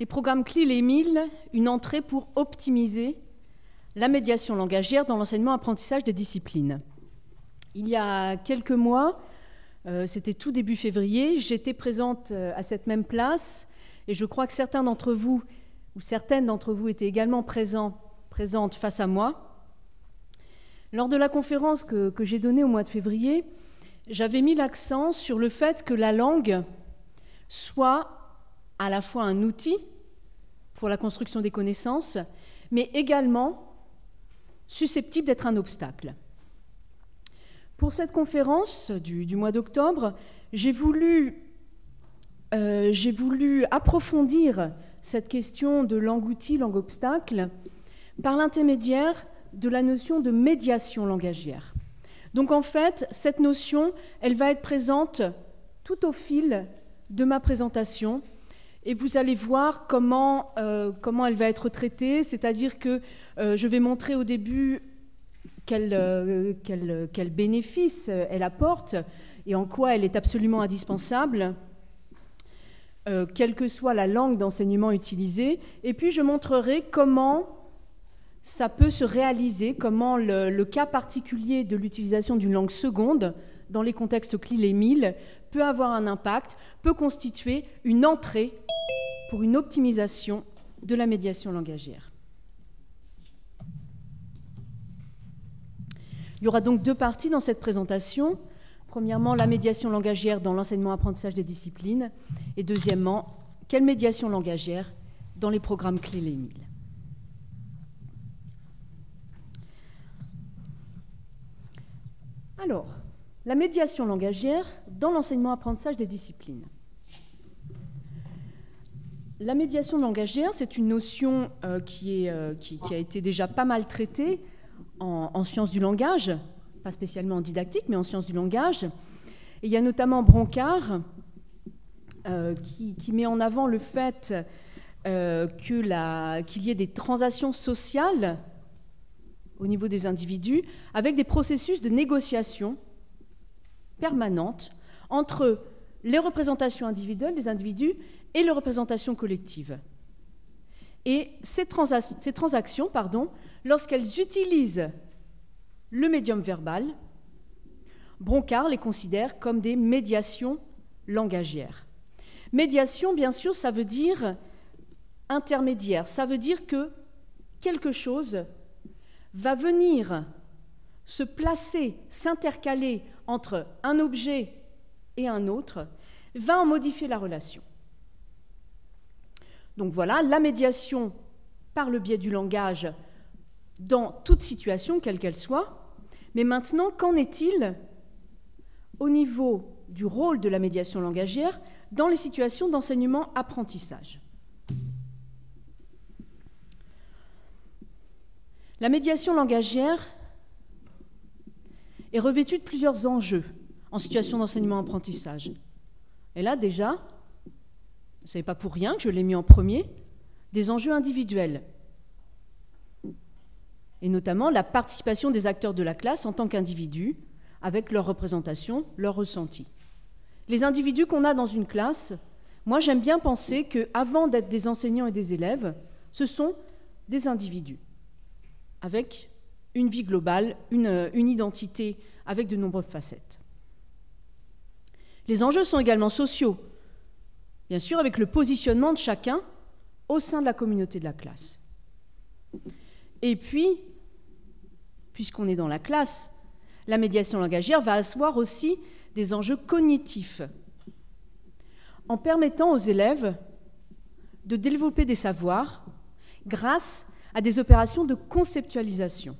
les programmes CLIL et MIL, une entrée pour optimiser la médiation langagière dans l'enseignement-apprentissage des disciplines. Il y a quelques mois, euh, c'était tout début février, j'étais présente euh, à cette même place et je crois que certains d'entre vous ou certaines d'entre vous étaient également présents, présentes face à moi. Lors de la conférence que, que j'ai donnée au mois de février, j'avais mis l'accent sur le fait que la langue soit à la fois un outil pour la construction des connaissances, mais également susceptible d'être un obstacle. Pour cette conférence du, mois d'octobre, j'ai voulu, euh, voulu, approfondir cette question de langue-outil, langue-obstacle, par l'intermédiaire de la notion de médiation langagière. Donc en fait, cette notion, elle va être présente tout au fil de ma présentation et vous allez voir comment, euh, comment elle va être traitée, c'est-à-dire que euh, je vais montrer au début quel, euh, quel, bénéfice elle apporte et en quoi elle est absolument indispensable, quelle que soit la langue d'enseignement utilisée, et puis je montrerai comment ça peut se réaliser, comment le, cas particulier de l'utilisation d'une langue seconde dans les contextes CLIL et MIL peut avoir un impact, peut constituer une entrée pour une optimisation de la médiation langagière. Il y aura donc deux parties dans cette présentation. Premièrement, la médiation langagière dans l'enseignement-apprentissage des disciplines. Et deuxièmement, quelle médiation langagière dans les programmes clés les 1000. Alors, la médiation langagière dans l'enseignement-apprentissage des disciplines. La médiation langagière, c'est une notion euh, euh, qui, a été déjà pas mal traitée en, sciences du langage, pas spécialement en didactique, mais en sciences du langage. il y a notamment Broncard euh, qui, met en avant le fait qu'il y ait des transactions sociales au niveau des individus avec des processus de négociation permanente entre les représentations individuelles des individus et les représentations collectives. Et ces, transactions, lorsqu'elles utilisent le médium verbal, Broncard les considère comme des médiations langagières. Médiation, bien sûr, ça veut dire intermédiaire, ça veut dire que quelque chose va venir se placer, s'intercaler entre un objet et un autre, va en modifier la relation. Donc voilà, la médiation par le biais du langage dans toute situation, quelle qu'elle soit. Mais maintenant, qu'en est-il au niveau du rôle de la médiation langagière dans les situations d'enseignement-apprentissage? La médiation langagière est revêtue de plusieurs enjeux en situation d'enseignement-apprentissage. Et là, déjà, n'est pas pour rien que je l'ai mis en premier, des enjeux individuels, et notamment la participation des acteurs de la classe en tant qu'individus, avec leur représentation, leur ressenti. Les individus qu'on a dans une classe, moi j'aime bien penser qu'avant d'être des enseignants et des élèves, ce sont des individus, avec une vie globale, une identité avec de nombreuses facettes. Les enjeux sont également sociaux, bien sûr avec le positionnement de chacun au sein de la communauté de la classe. Et puis, puisqu'on est dans la classe, la médiation langagière va asseoir aussi des enjeux cognitifs, en permettant aux élèves de développer des savoirs grâce à des opérations de conceptualisation.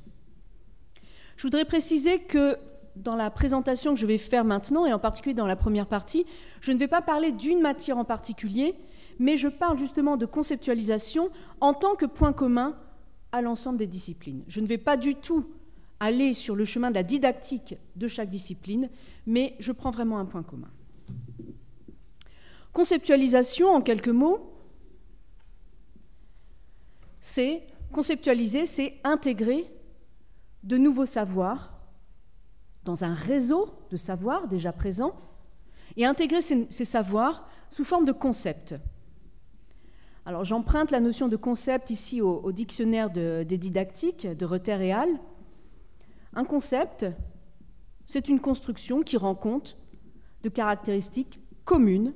Je voudrais préciser que dans la présentation que je vais faire maintenant, et en particulier dans la première partie, je ne vais pas parler d'une matière en particulier, mais je parle justement de conceptualisation en tant que point commun à l'ensemble des disciplines. Je ne vais pas du tout aller sur le chemin de la didactique de chaque discipline, mais je prends vraiment un point commun. Conceptualisation, en quelques mots, c'est conceptualiser, c'est intégrer de nouveaux savoirs dans un réseau de savoirs déjà présents et intégrer ces, savoirs sous forme de concepts. Alors j'emprunte la notion de concept ici au, dictionnaire des didactiques de Reter et Hall. Un concept, c'est une construction qui rend compte de caractéristiques communes,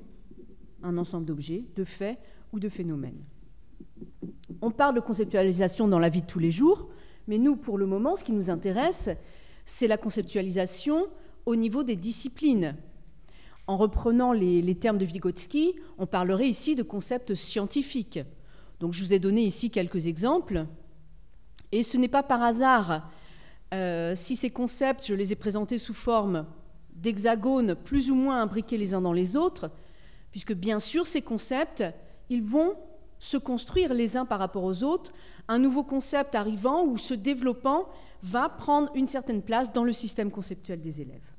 un ensemble d'objets, de faits ou de phénomènes. On parle de conceptualisation dans la vie de tous les jours, mais nous, pour le moment, ce qui nous intéresse, c'est la conceptualisation au niveau des disciplines. En reprenant les, termes de Vygotsky, on parlerait ici de concepts scientifiques. Donc je vous ai donné ici quelques exemples. Et ce n'est pas par hasard euh, si ces concepts, je les ai présentés sous forme d'hexagones plus ou moins imbriqués les uns dans les autres, puisque bien sûr ces concepts, ils vont se construire les uns par rapport aux autres, un nouveau concept arrivant ou se développant va prendre une certaine place dans le système conceptuel des élèves.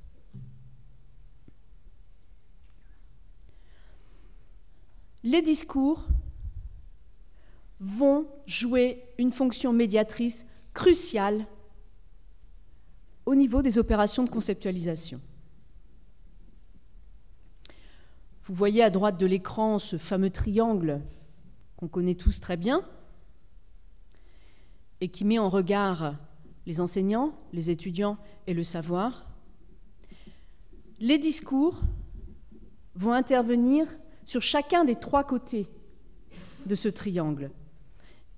Les discours vont jouer une fonction médiatrice cruciale au niveau des opérations de conceptualisation. Vous voyez à droite de l'écran ce fameux triangle qu'on connaît tous très bien et qui met en regard les enseignants, les étudiants et le savoir. Les discours vont intervenir sur chacun des trois côtés de ce triangle.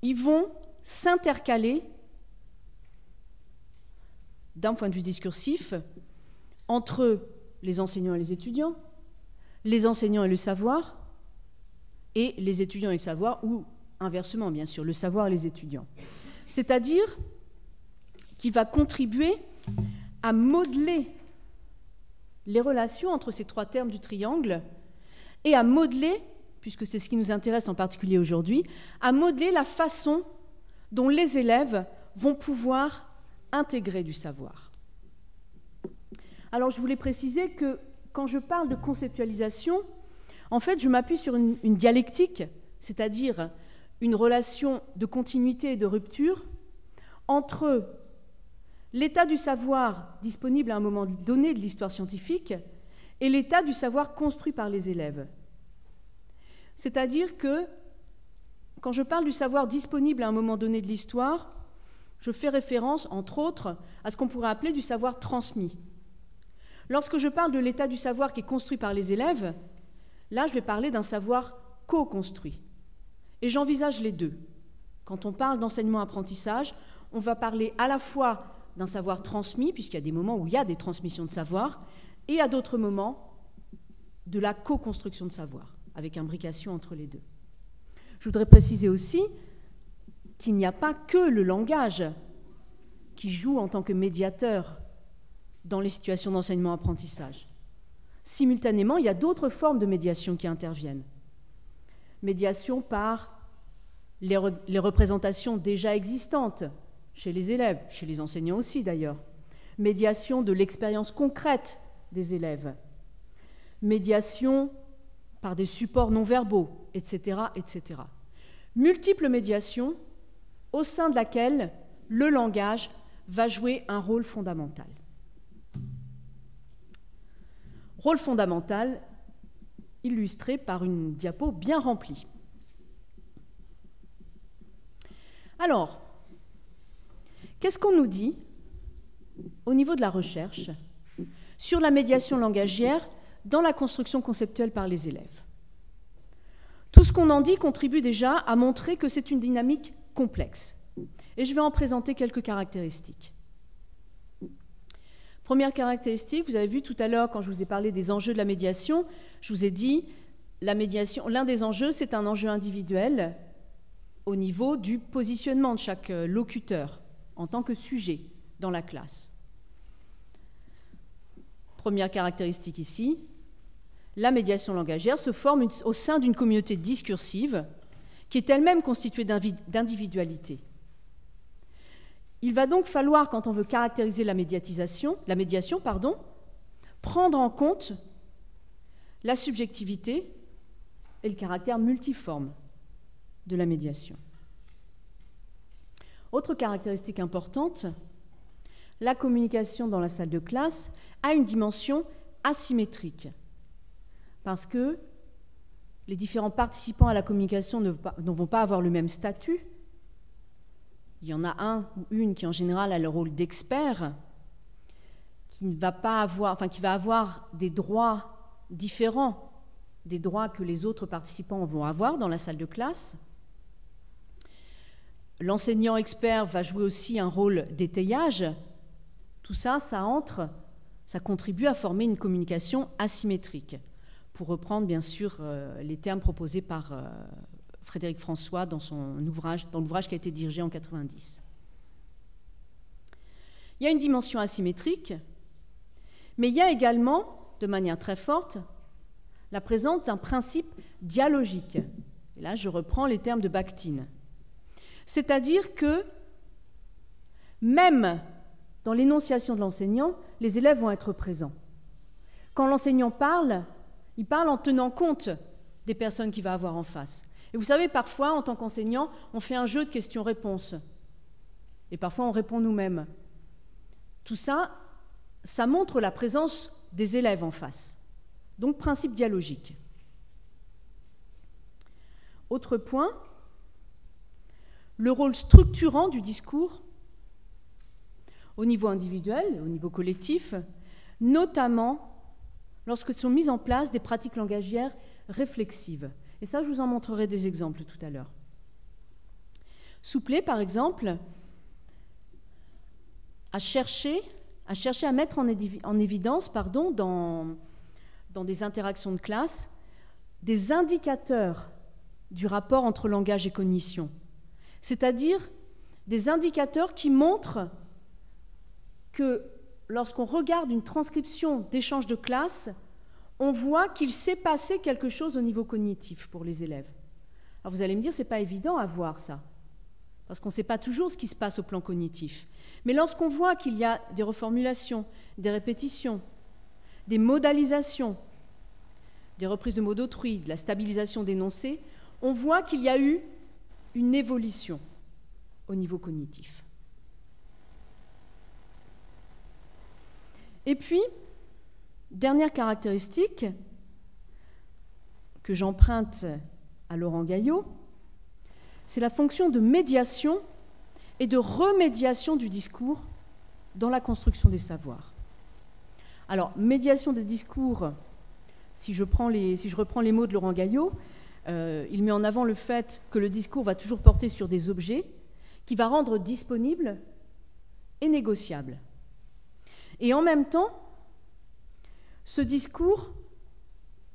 Ils vont s'intercaler d'un point de vue discursif entre les enseignants et les étudiants, les enseignants et le savoir, et les étudiants et le savoir, ou inversement bien sûr, le savoir et les étudiants. C'est-à-dire qu'il va contribuer à modeler les relations entre ces trois termes du triangle et à modeler, puisque c'est ce qui nous intéresse en particulier aujourd'hui, à modeler la façon dont les élèves vont pouvoir intégrer du savoir. Alors je voulais préciser que quand je parle de conceptualisation, en fait je m'appuie sur une dialectique, c'est-à-dire une relation de continuité et de rupture entre l'état du savoir disponible à un moment donné de l'histoire scientifique et l'état du savoir construit par les élèves. C'est-à-dire que quand je parle du savoir disponible à un moment donné de l'histoire, je fais référence, entre autres, à ce qu'on pourrait appeler du savoir transmis. Lorsque je parle de l'état du savoir qui est construit par les élèves, là, je vais parler d'un savoir co-construit. Et j'envisage les deux. Quand on parle d'enseignement-apprentissage, on va parler à la fois d'un savoir transmis, puisqu'il y a des moments où il y a des transmissions de savoir, et à d'autres moments de la co-construction de savoir, avec imbrication entre les deux. Je voudrais préciser aussi qu'il n'y a pas que le langage qui joue en tant que médiateur dans les situations d'enseignement-apprentissage. Simultanément, il y a d'autres formes de médiation qui interviennent. Médiation par les, les représentations déjà existantes, chez les élèves, chez les enseignants aussi d'ailleurs. Médiation de l'expérience concrète des élèves. Médiation par des supports non verbaux, etc., etc. Multiples médiations au sein de laquelle le langage va jouer un rôle fondamental. Rôle fondamental illustré par une diapo bien remplie. Alors, Qu'est-ce qu'on nous dit au niveau de la recherche sur la médiation langagière dans la construction conceptuelle par les élèves? Tout ce qu'on en dit contribue déjà à montrer que c'est une dynamique complexe. Et je vais en présenter quelques caractéristiques. Première caractéristique, vous avez vu tout à l'heure quand je vous ai parlé des enjeux de la médiation, je vous ai dit la médiation, l'un des enjeux, c'est un enjeu individuel au niveau du positionnement de chaque euh, locuteur en tant que sujet dans la classe. Première caractéristique ici, la médiation langagière se forme au sein d'une communauté discursive qui est elle-même constituée d'individualité. Il va donc falloir, quand on veut caractériser la médiatisation, la médiation, pardon, prendre en compte la subjectivité et le caractère multiforme de la médiation. Autre caractéristique importante, la communication dans la salle de classe a une dimension asymétrique. Parce que les différents participants à la communication ne vont pas avoir le même statut. Il y en a un ou une qui en général a le rôle d'expert, qui enfin qui va avoir des droits différents des droits que les autres participants vont avoir dans la salle de classe. L'enseignant expert va jouer aussi un rôle d'étayage. Tout ça, ça entre, ça contribue à former une communication asymétrique pour reprendre bien sûr euh, les termes proposés par euh, Frédéric François dans son ouvrage, dans l'ouvrage qui a été dirigé en 90. Il y a une dimension asymétrique, mais il y a également, de manière très forte, la présence d'un principe dialogique. Et là, je reprends les termes de Bakhtin. C'est-à-dire que même dans l'énonciation de l'enseignant, les élèves vont être présents. Quand l'enseignant parle, il parle en tenant compte des personnes qu'il va avoir en face. Et vous savez, parfois, en tant qu'enseignant, on fait un jeu de questions-réponses. Et parfois, on répond nous-mêmes. Tout ça, ça montre la présence des élèves en face. Donc, principe dialogique. Autre point, le rôle structurant du discours au niveau individuel, au niveau collectif, notamment lorsque sont mises en place des pratiques langagières réflexives. Et ça, je vous en montrerai des exemples tout à l'heure. Soupler, par exemple, à chercher, à chercher à mettre en, évidence pardon, dans, dans des interactions de classe des indicateurs du rapport entre langage et cognition, c'est-à-dire des indicateurs qui montrent que lorsqu'on regarde une transcription d'échange de classe, on voit qu'il s'est passé quelque chose au niveau cognitif pour les élèves. Alors vous allez me dire, ce n'est pas évident à voir ça, parce qu'on ne sait pas toujours ce qui se passe au plan cognitif. Mais lorsqu'on voit qu'il y a des reformulations, des répétitions, des modalisations, des reprises de mots d'autrui, de la stabilisation d'énoncés, on voit qu'il y a eu une évolution au niveau cognitif. Et puis, dernière caractéristique que j'emprunte à Laurent Gaillot, c'est la fonction de médiation et de remédiation du discours dans la construction des savoirs. Alors, médiation des discours, si je, reprends les mots de Laurent Gaillot, euh, il met en avant le fait que le discours va toujours porter sur des objets qui va rendre disponibles et négociables. Et en même temps, ce discours,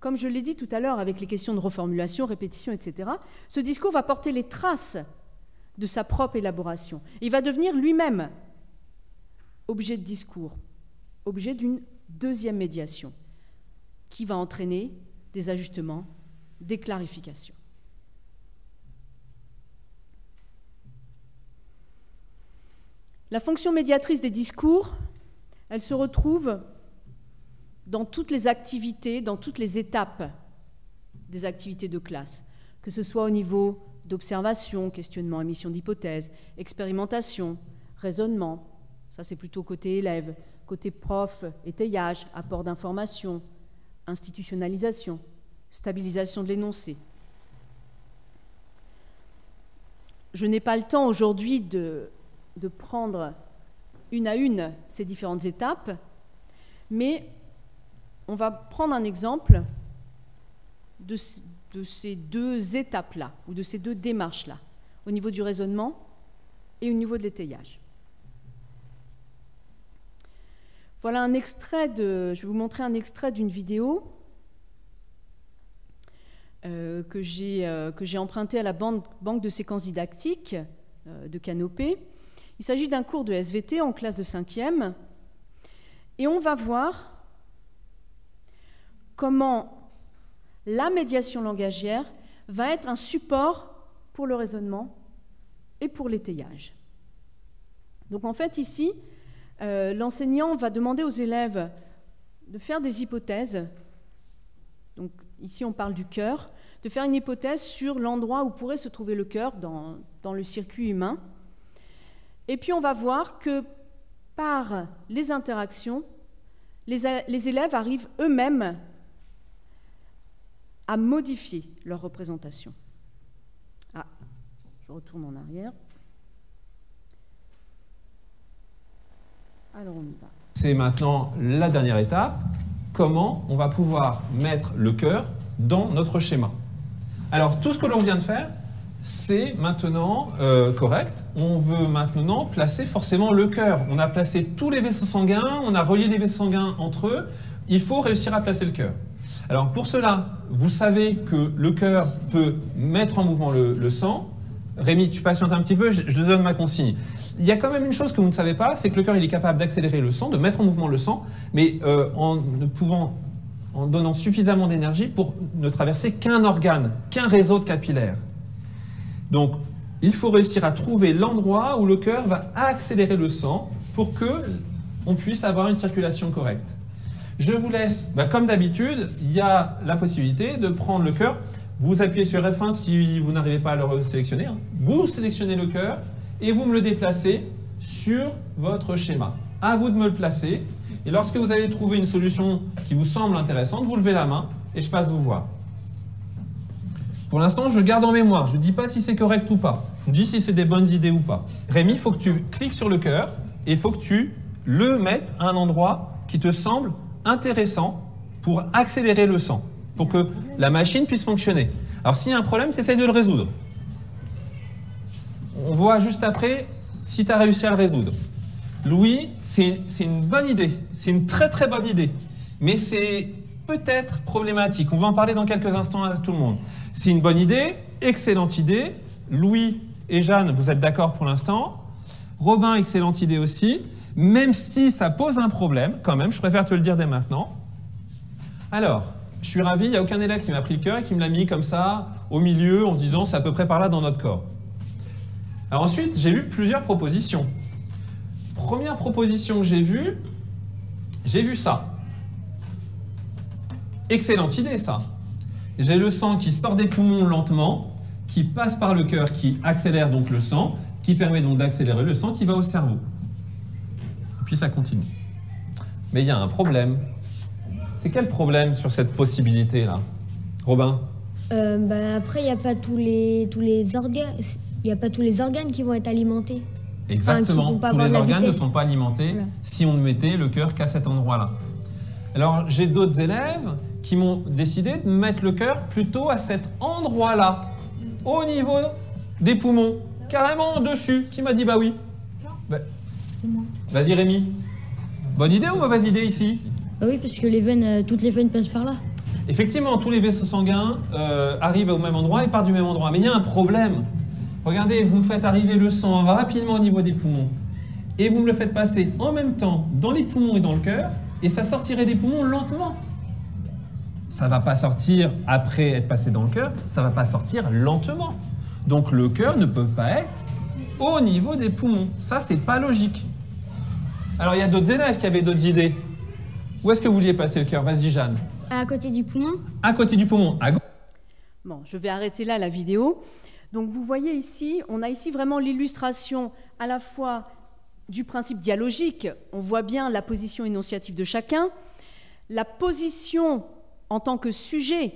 comme je l'ai dit tout à l'heure avec les questions de reformulation, répétition, etc., ce discours va porter les traces de sa propre élaboration. Il va devenir lui-même objet de discours, objet d'une deuxième médiation, qui va entraîner des ajustements, des. La fonction médiatrice des discours elle se retrouve dans toutes les activités, dans toutes les étapes des activités de classe, que ce soit au niveau d'observation, questionnement, émission d'hypothèses, expérimentation, raisonnement, ça c'est plutôt côté élève, côté prof, étayage, apport d'informations, institutionnalisation, stabilisation de l'énoncé. Je n'ai pas le temps aujourd'hui de, de prendre une à une ces différentes étapes, mais on va prendre un exemple de, ces deux étapes-là, ou de ces deux démarches-là, au niveau du raisonnement et au niveau de l'étayage. Voilà un extrait de. Je vais vous montrer un extrait d'une vidéo euh, que j'ai euh, emprunté à la banque, de séquences didactiques euh, de Canopée. Il s'agit d'un cours de SVT en classe de 5e et on va voir comment la médiation langagière va être un support pour le raisonnement et pour l'étayage. Donc en fait ici, euh, l'enseignant va demander aux élèves de faire des hypothèses. Donc ici on parle du cœur, de faire une hypothèse sur l'endroit où pourrait se trouver le cœur dans, le circuit humain. Et puis on va voir que par les interactions, les, élèves arrivent eux-mêmes à modifier leur représentation. Ah, je retourne en arrière. Alors on y va. C'est maintenant la dernière étape. Comment on va pouvoir mettre le cœur dans notre schéma. Alors tout ce que l'on vient de faire, c'est maintenant euh, correct. On veut maintenant placer forcément le cœur. On a placé tous les vaisseaux sanguins, on a relié les vaisseaux sanguins entre eux. Il faut réussir à placer le cœur. Alors pour cela, vous savez que le cœur peut mettre en mouvement le, sang. Rémi, tu patientes un petit peu, je, te donne ma consigne. Il y a quand même une chose que vous ne savez pas, c'est que le cœur il est capable d'accélérer le sang, de mettre en mouvement le sang, mais euh, en ne pouvant en donnant suffisamment d'énergie pour ne traverser qu'un organe, qu'un réseau de capillaires. Donc, il faut réussir à trouver l'endroit où le cœur va accélérer le sang pour que on puisse avoir une circulation correcte. Je vous laisse, bah, comme d'habitude, il y a la possibilité de prendre le cœur. Vous appuyez sur F1 si vous n'arrivez pas à le sélectionner. Hein. Vous sélectionnez le cœur et vous me le déplacez sur votre schéma. À vous de me le placer. Et lorsque vous avez trouvé une solution qui vous semble intéressante, vous levez la main et je passe vous voir. Pour l'instant, je garde en mémoire. Je ne dis pas si c'est correct ou pas. Je dis si c'est des bonnes idées ou pas. Rémi, il faut que tu cliques sur le cœur et il faut que tu le mettes à un endroit qui te semble intéressant pour accélérer le sang, pour que la machine puisse fonctionner. Alors s'il y a un problème, tu essayes de le résoudre. On voit juste après si tu as réussi à le résoudre. Louis, c'est une bonne idée, c'est une très très bonne idée, mais c'est peut-être problématique. On va en parler dans quelques instants à tout le monde. C'est une bonne idée, excellente idée. Louis et Jeanne, vous êtes d'accord pour l'instant. Robin, excellente idée aussi, même si ça pose un problème quand même, je préfère te le dire dès maintenant. Alors, je suis ravi, il n'y a aucun élève qui m'a pris le cœur et qui me l'a mis comme ça au milieu en disant c'est à peu près par là dans notre corps. Alors ensuite, j'ai eu plusieurs propositions première proposition que j'ai vue, j'ai vu ça. Excellente idée, ça. J'ai le sang qui sort des poumons lentement, qui passe par le cœur, qui accélère donc le sang, qui permet donc d'accélérer le sang qui va au cerveau. puis ça continue. Mais il y a un problème. C'est quel problème sur cette possibilité-là? Robin? Euh, bah, Après, il n'y a pas tous les, tous les organes. Il n'y a pas tous les organes qui vont être alimentés. Exactement. Tous les organes ne sont pas alimentés si on ne mettait le cœur qu'à cet endroit-là. Alors, j'ai d'autres élèves qui m'ont décidé de mettre le cœur plutôt à cet endroit-là, au niveau des poumons, carrément dessus, qui m'a dit bah oui. Bah, vas-y Rémi. Bonne idée ou mauvaise idée ici? Bah Oui, parce que les veines, euh, toutes les veines passent par là. Effectivement, tous les vaisseaux sanguins euh, arrivent au même endroit et partent du même endroit. Mais il y a un problème. Regardez, vous me faites arriver le sang rapidement au niveau des poumons et vous me le faites passer en même temps dans les poumons et dans le cœur et ça sortirait des poumons lentement. Ça va pas sortir après être passé dans le cœur, ça va pas sortir lentement. Donc le cœur ne peut pas être au niveau des poumons. Ça, c'est pas logique. Alors il y a d'autres élèves qui avaient d'autres idées. Où est-ce que vous vouliez passer le cœur? Vas-y, Jeanne. À côté du poumon. À côté du poumon. À Bon, je vais arrêter là la vidéo. Donc vous voyez ici, on a ici vraiment l'illustration à la fois du principe dialogique, on voit bien la position énonciative de chacun, la position en tant que sujet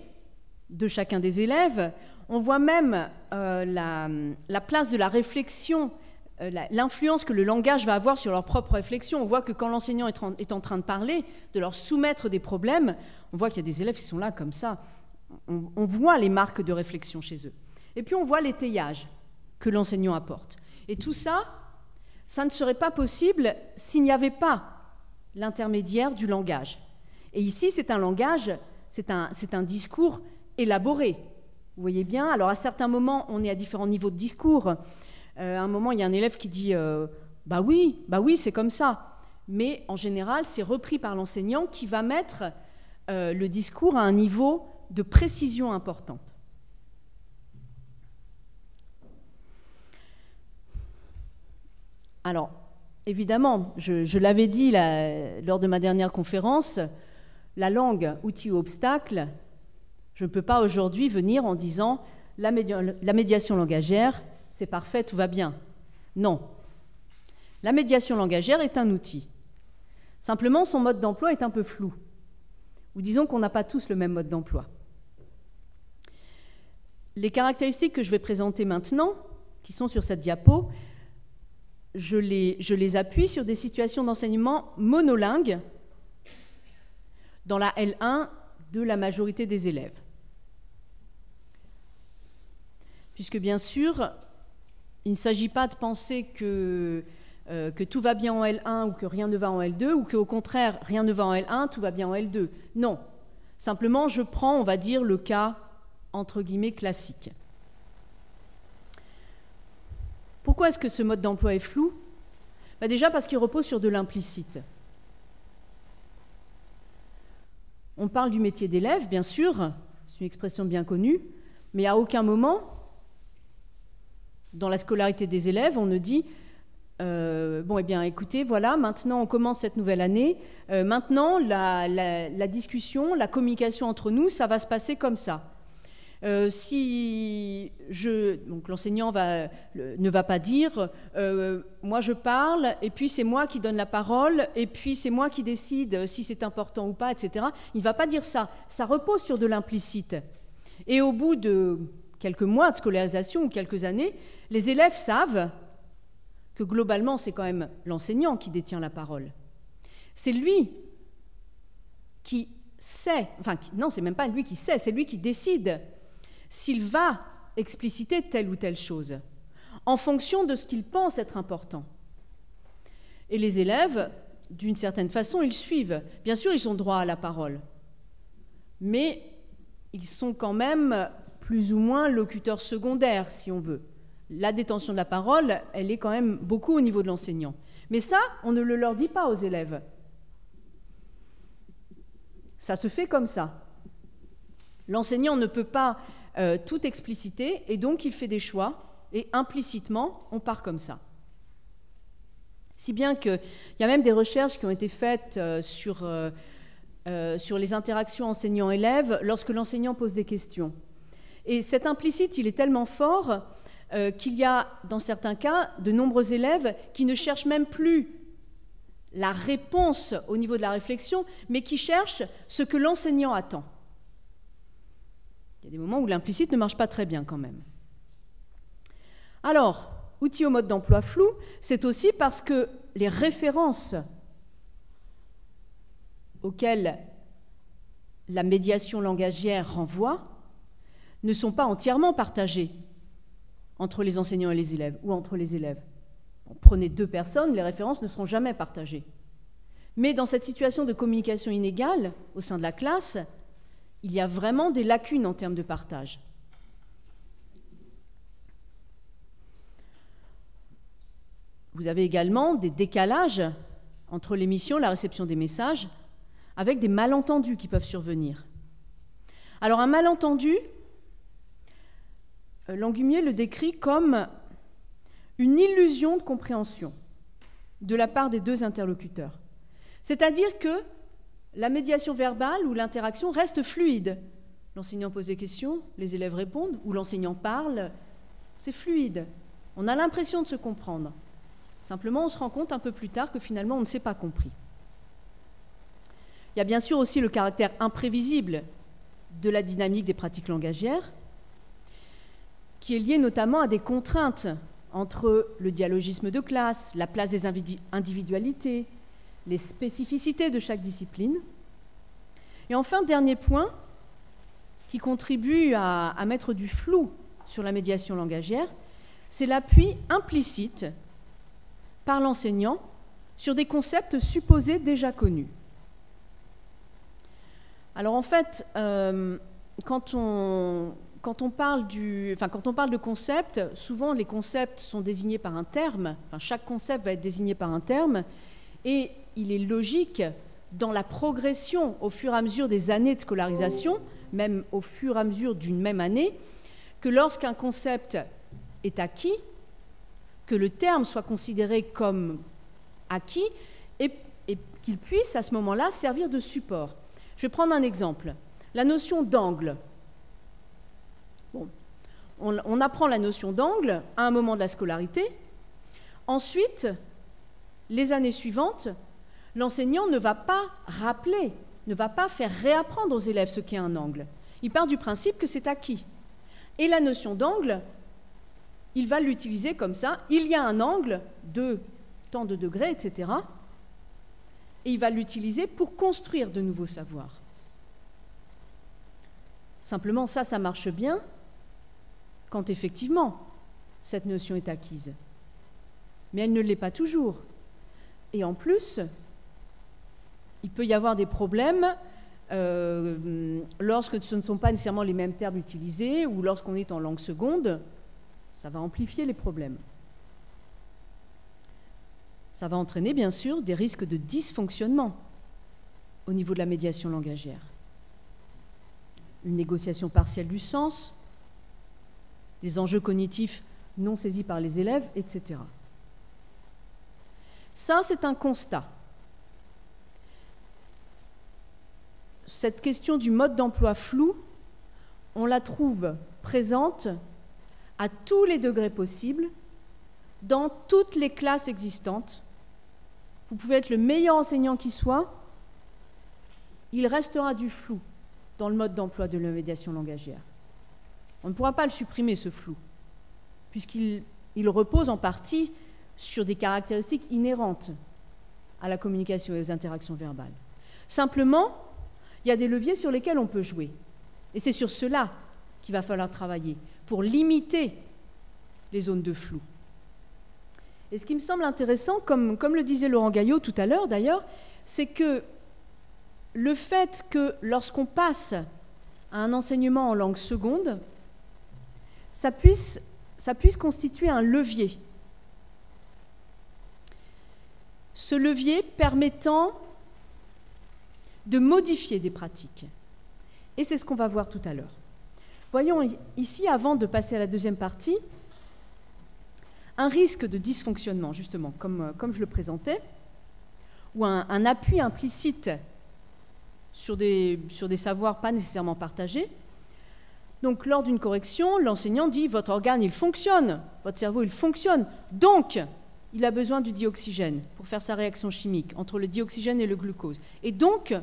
de chacun des élèves, on voit même euh, la, place de la réflexion, euh, l'influence que le langage va avoir sur leur propre réflexion. On voit que quand l'enseignant est, est, en train de parler, de leur soumettre des problèmes, on voit qu'il y a des élèves qui sont là comme ça. on voit les marques de réflexion chez eux. Et puis on voit l'étayage que l'enseignant apporte. Et tout ça, ça ne serait pas possible s'il n'y avait pas l'intermédiaire du langage. Et ici, c'est un langage, c'est un, discours élaboré. Vous voyez bien Alors à certains moments, on est à différents niveaux de discours. Euh, à un moment, il y a un élève qui dit euh, Bah oui, bah oui, c'est comme ça. Mais en général, c'est repris par l'enseignant qui va mettre euh, le discours à un niveau de précision importante. Alors, évidemment, je, l'avais dit lors de ma dernière conférence, la langue, outil ou obstacle, je ne peux pas aujourd'hui venir en disant la, la médiation langagière, c'est parfait, tout va bien. Non. La médiation langagière est un outil. Simplement, son mode d'emploi est un peu flou. Ou disons qu'on n'a pas tous le même mode d'emploi. Les caractéristiques que je vais présenter maintenant, qui sont sur cette diapo, je les, appuie sur des situations d'enseignement monolingue dans la L1 de la majorité des élèves. Puisque bien sûr, il ne s'agit pas de penser que, euh, tout va bien en L1 ou que rien ne va en L2, ou qu'au contraire, rien ne va en L1, tout va bien en L2. Non. Simplement, je prends, on va dire, le cas entre guillemets classique. Pourquoi est-ce que ce mode d'emploi est flou? Bah, Déjà parce qu'il repose sur de l'implicite. On parle du métier d'élève, bien sûr, c'est une expression bien connue, mais à aucun moment, dans la scolarité des élèves, on ne dit euh, bon, eh bien, écoutez, voilà, maintenant on commence cette nouvelle année. Euh, maintenant, la, discussion, la communication entre nous, ça va se passer comme ça. Euh, si je, donc l'enseignant ne va pas dire euh, moi je parle et puis c'est moi qui donne la parole et puis c'est moi qui décide si c'est important ou pas, etc. Il ne va pas dire ça. Ça repose sur de l'implicite. Et au bout de quelques mois de scolarisation ou quelques années, les élèves savent que globalement c'est quand même l'enseignant qui détient la parole. C'est lui qui sait, enfin non, c'est même pas lui qui sait, c'est lui qui décide s'il va expliciter telle ou telle chose, en fonction de ce qu'il pense être important. Et les élèves, d'une certaine façon, ils suivent. Bien sûr, ils ont droit à la parole, mais ils sont quand même plus ou moins locuteurs secondaires, si on veut. La détention de la parole, elle est quand même beaucoup au niveau de l'enseignant. Mais ça, on ne le leur dit pas aux élèves. Ça se fait comme ça. L'enseignant ne peut pas euh, tout explicité, et donc il fait des choix, et implicitement, on part comme ça. Si bien qu'il y a même des recherches qui ont été faites euh, sur, euh, sur les interactions enseignant-élève lorsque l'enseignant pose des questions. Et cet implicite, il est tellement fort qu'il y a, dans certains cas, de nombreux élèves qui ne cherchent même plus la réponse au niveau de la réflexion, mais qui cherchent ce que l'enseignant attend. Il y a des moments où l'implicite ne marche pas très bien quand même. Alors, outil au mode d'emploi flou, c'est aussi parce que les références auxquelles la médiation langagière renvoie ne sont pas entièrement partagées entre les enseignants et les élèves, ou entre les élèves. prenez deux personnes, les références ne seront jamais partagées. Mais dans cette situation de communication inégale au sein de la classe, il y a vraiment des lacunes en termes de partage. Vous avez également des décalages entre l'émission la réception des messages, avec des malentendus qui peuvent survenir. Alors un malentendu, euh, Langumier le décrit comme une illusion de compréhension de la part des deux interlocuteurs. C'est-à-dire que la médiation verbale ou l'interaction reste fluide. L'enseignant pose des questions, les élèves répondent, ou l'enseignant parle, c'est fluide. On a l'impression de se comprendre. Simplement, on se rend compte un peu plus tard que finalement, on ne s'est pas compris. Il y a bien sûr aussi le caractère imprévisible de la dynamique des pratiques langagières, qui est lié notamment à des contraintes entre le dialogisme de classe, la place des individualités, les spécificités de chaque discipline. Et enfin, dernier point qui contribue à, mettre du flou sur la médiation langagière, c'est l'appui implicite par l'enseignant sur des concepts supposés déjà connus. Alors en fait, euh, quand, on, parle de concepts, souvent les concepts sont désignés par un terme, enfin, chaque concept va être désigné par un terme, et il est logique, dans la progression au fur et à mesure des années de scolarisation, même au fur et à mesure d'une même année, que lorsqu'un concept est acquis, que le terme soit considéré comme acquis et, qu'il puisse à ce moment-là servir de support. Je vais prendre un exemple. La notion d'angle. on apprend la notion d'angle à un moment de la scolarité. Ensuite, les années suivantes, l'enseignant ne va pas rappeler, ne va pas faire réapprendre aux élèves ce qu'est un angle. Il part du principe que c'est acquis. Et la notion d'angle, il va l'utiliser comme ça. Il y a un angle de tant de degrés, etc. Et il va l'utiliser pour construire de nouveaux savoirs. Simplement, ça, ça marche bien quand effectivement cette notion est acquise. Mais elle ne l'est pas toujours. Et en plus, il peut y avoir des problèmes euh, lorsque ce ne sont pas nécessairement les mêmes termes utilisés ou lorsqu'on est en langue seconde, ça va amplifier les problèmes. Ça va entraîner bien sûr des risques de dysfonctionnement au niveau de la médiation langagière. Une négociation partielle du sens, des enjeux cognitifs non saisis par les élèves, etc. Ça, c'est un constat. Cette question du mode d'emploi flou, on la trouve présente à tous les degrés possibles, dans toutes les classes existantes. Vous pouvez être le meilleur enseignant qui soit, il restera du flou dans le mode d'emploi de la médiation langagière. On ne pourra pas le supprimer, ce flou, puisqu'il repose en partie sur des caractéristiques inhérentes à la communication et aux interactions verbales. Simplement, il y a des leviers sur lesquels on peut jouer. Et c'est sur cela qu'il va falloir travailler pour limiter les zones de flou. Et ce qui me semble intéressant, comme, le disait Laurent Gaillot tout à l'heure d'ailleurs, c'est que le fait que lorsqu'on passe à un enseignement en langue seconde, ça puisse constituer un levier. Ce levier permettant de modifier des pratiques. Et c'est ce qu'on va voir tout à l'heure. Voyons ici, avant de passer à la deuxième partie, un risque de dysfonctionnement, justement, comme, comme je le présentais, ou un, appui implicite sur des savoirs pas nécessairement partagés. Donc, lors d'une correction, l'enseignant dit Votre organe, il fonctionne, votre cerveau, il fonctionne. Donc, il a besoin du dioxygène pour faire sa réaction chimique entre le dioxygène et le glucose. Et donc,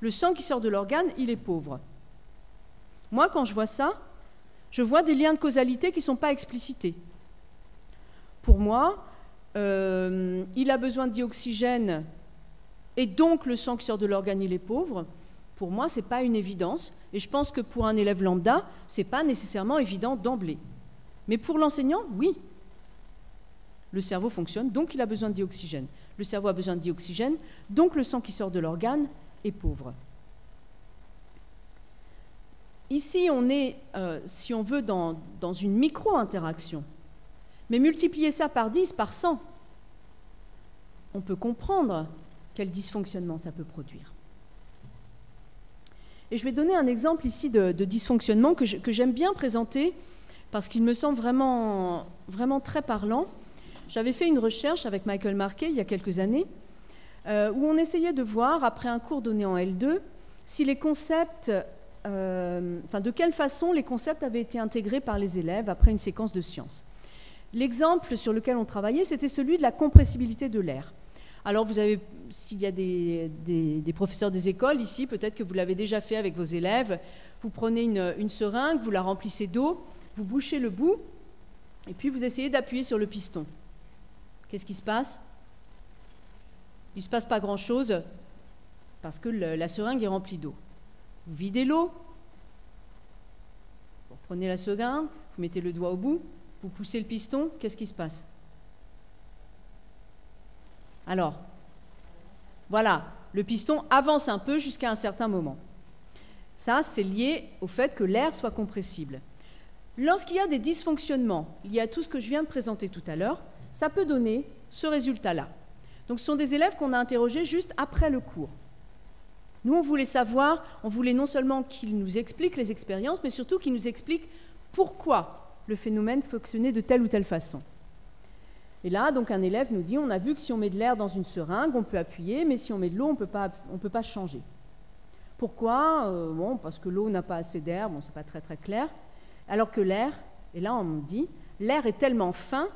le sang qui sort de l'organe, il est pauvre. Moi, quand je vois ça, je vois des liens de causalité qui ne sont pas explicités. Pour moi, euh, il a besoin de dioxygène et donc le sang qui sort de l'organe, il est pauvre. Pour moi, ce n'est pas une évidence. Et je pense que pour un élève lambda, ce n'est pas nécessairement évident d'emblée. Mais pour l'enseignant, oui. Le cerveau fonctionne, donc il a besoin de dioxygène. Le cerveau a besoin de dioxygène, donc le sang qui sort de l'organe est pauvre. Ici, on est, euh, si on veut, dans, une micro-interaction. Mais multiplier ça par 10, par 100, on peut comprendre quel dysfonctionnement ça peut produire. Et je vais donner un exemple ici de, dysfonctionnement que j'aime bien présenter parce qu'il me semble vraiment très parlant. J'avais fait une recherche avec Michael Marquet il y a quelques années, euh, où on essayait de voir, après un cours donné en L2, si les concepts, euh, de quelle façon les concepts avaient été intégrés par les élèves après une séquence de sciences. L'exemple sur lequel on travaillait, c'était celui de la compressibilité de l'air. Alors, vous avez, s'il y a des, professeurs des écoles ici, peut-être que vous l'avez déjà fait avec vos élèves. Vous prenez une seringue, vous la remplissez d'eau, vous bouchez le bout, et puis vous essayez d'appuyer sur le piston qu'est-ce qui se passe? Il ne se passe pas grand-chose parce que la seringue est remplie d'eau. Vous videz l'eau, vous prenez la seringue, vous mettez le doigt au bout, vous poussez le piston, qu'est-ce qui se passe? Alors, voilà, le piston avance un peu jusqu'à un certain moment. Ça, c'est lié au fait que l'air soit compressible. Lorsqu'il y a des dysfonctionnements il y a tout ce que je viens de présenter tout à l'heure, ça peut donner ce résultat-là. Donc ce sont des élèves qu'on a interrogés juste après le cours. Nous, on voulait savoir, on voulait non seulement qu'ils nous expliquent les expériences, mais surtout qu'ils nous expliquent pourquoi le phénomène fonctionnait de telle ou telle façon. Et là, donc un élève nous dit, on a vu que si on met de l'air dans une seringue, on peut appuyer, mais si on met de l'eau, on ne peut pas changer. Pourquoi? Euh, Bon, parce que l'eau n'a pas assez d'air, bon, c'est pas très très clair. Alors que l'air, et là on me dit, l'air est tellement fin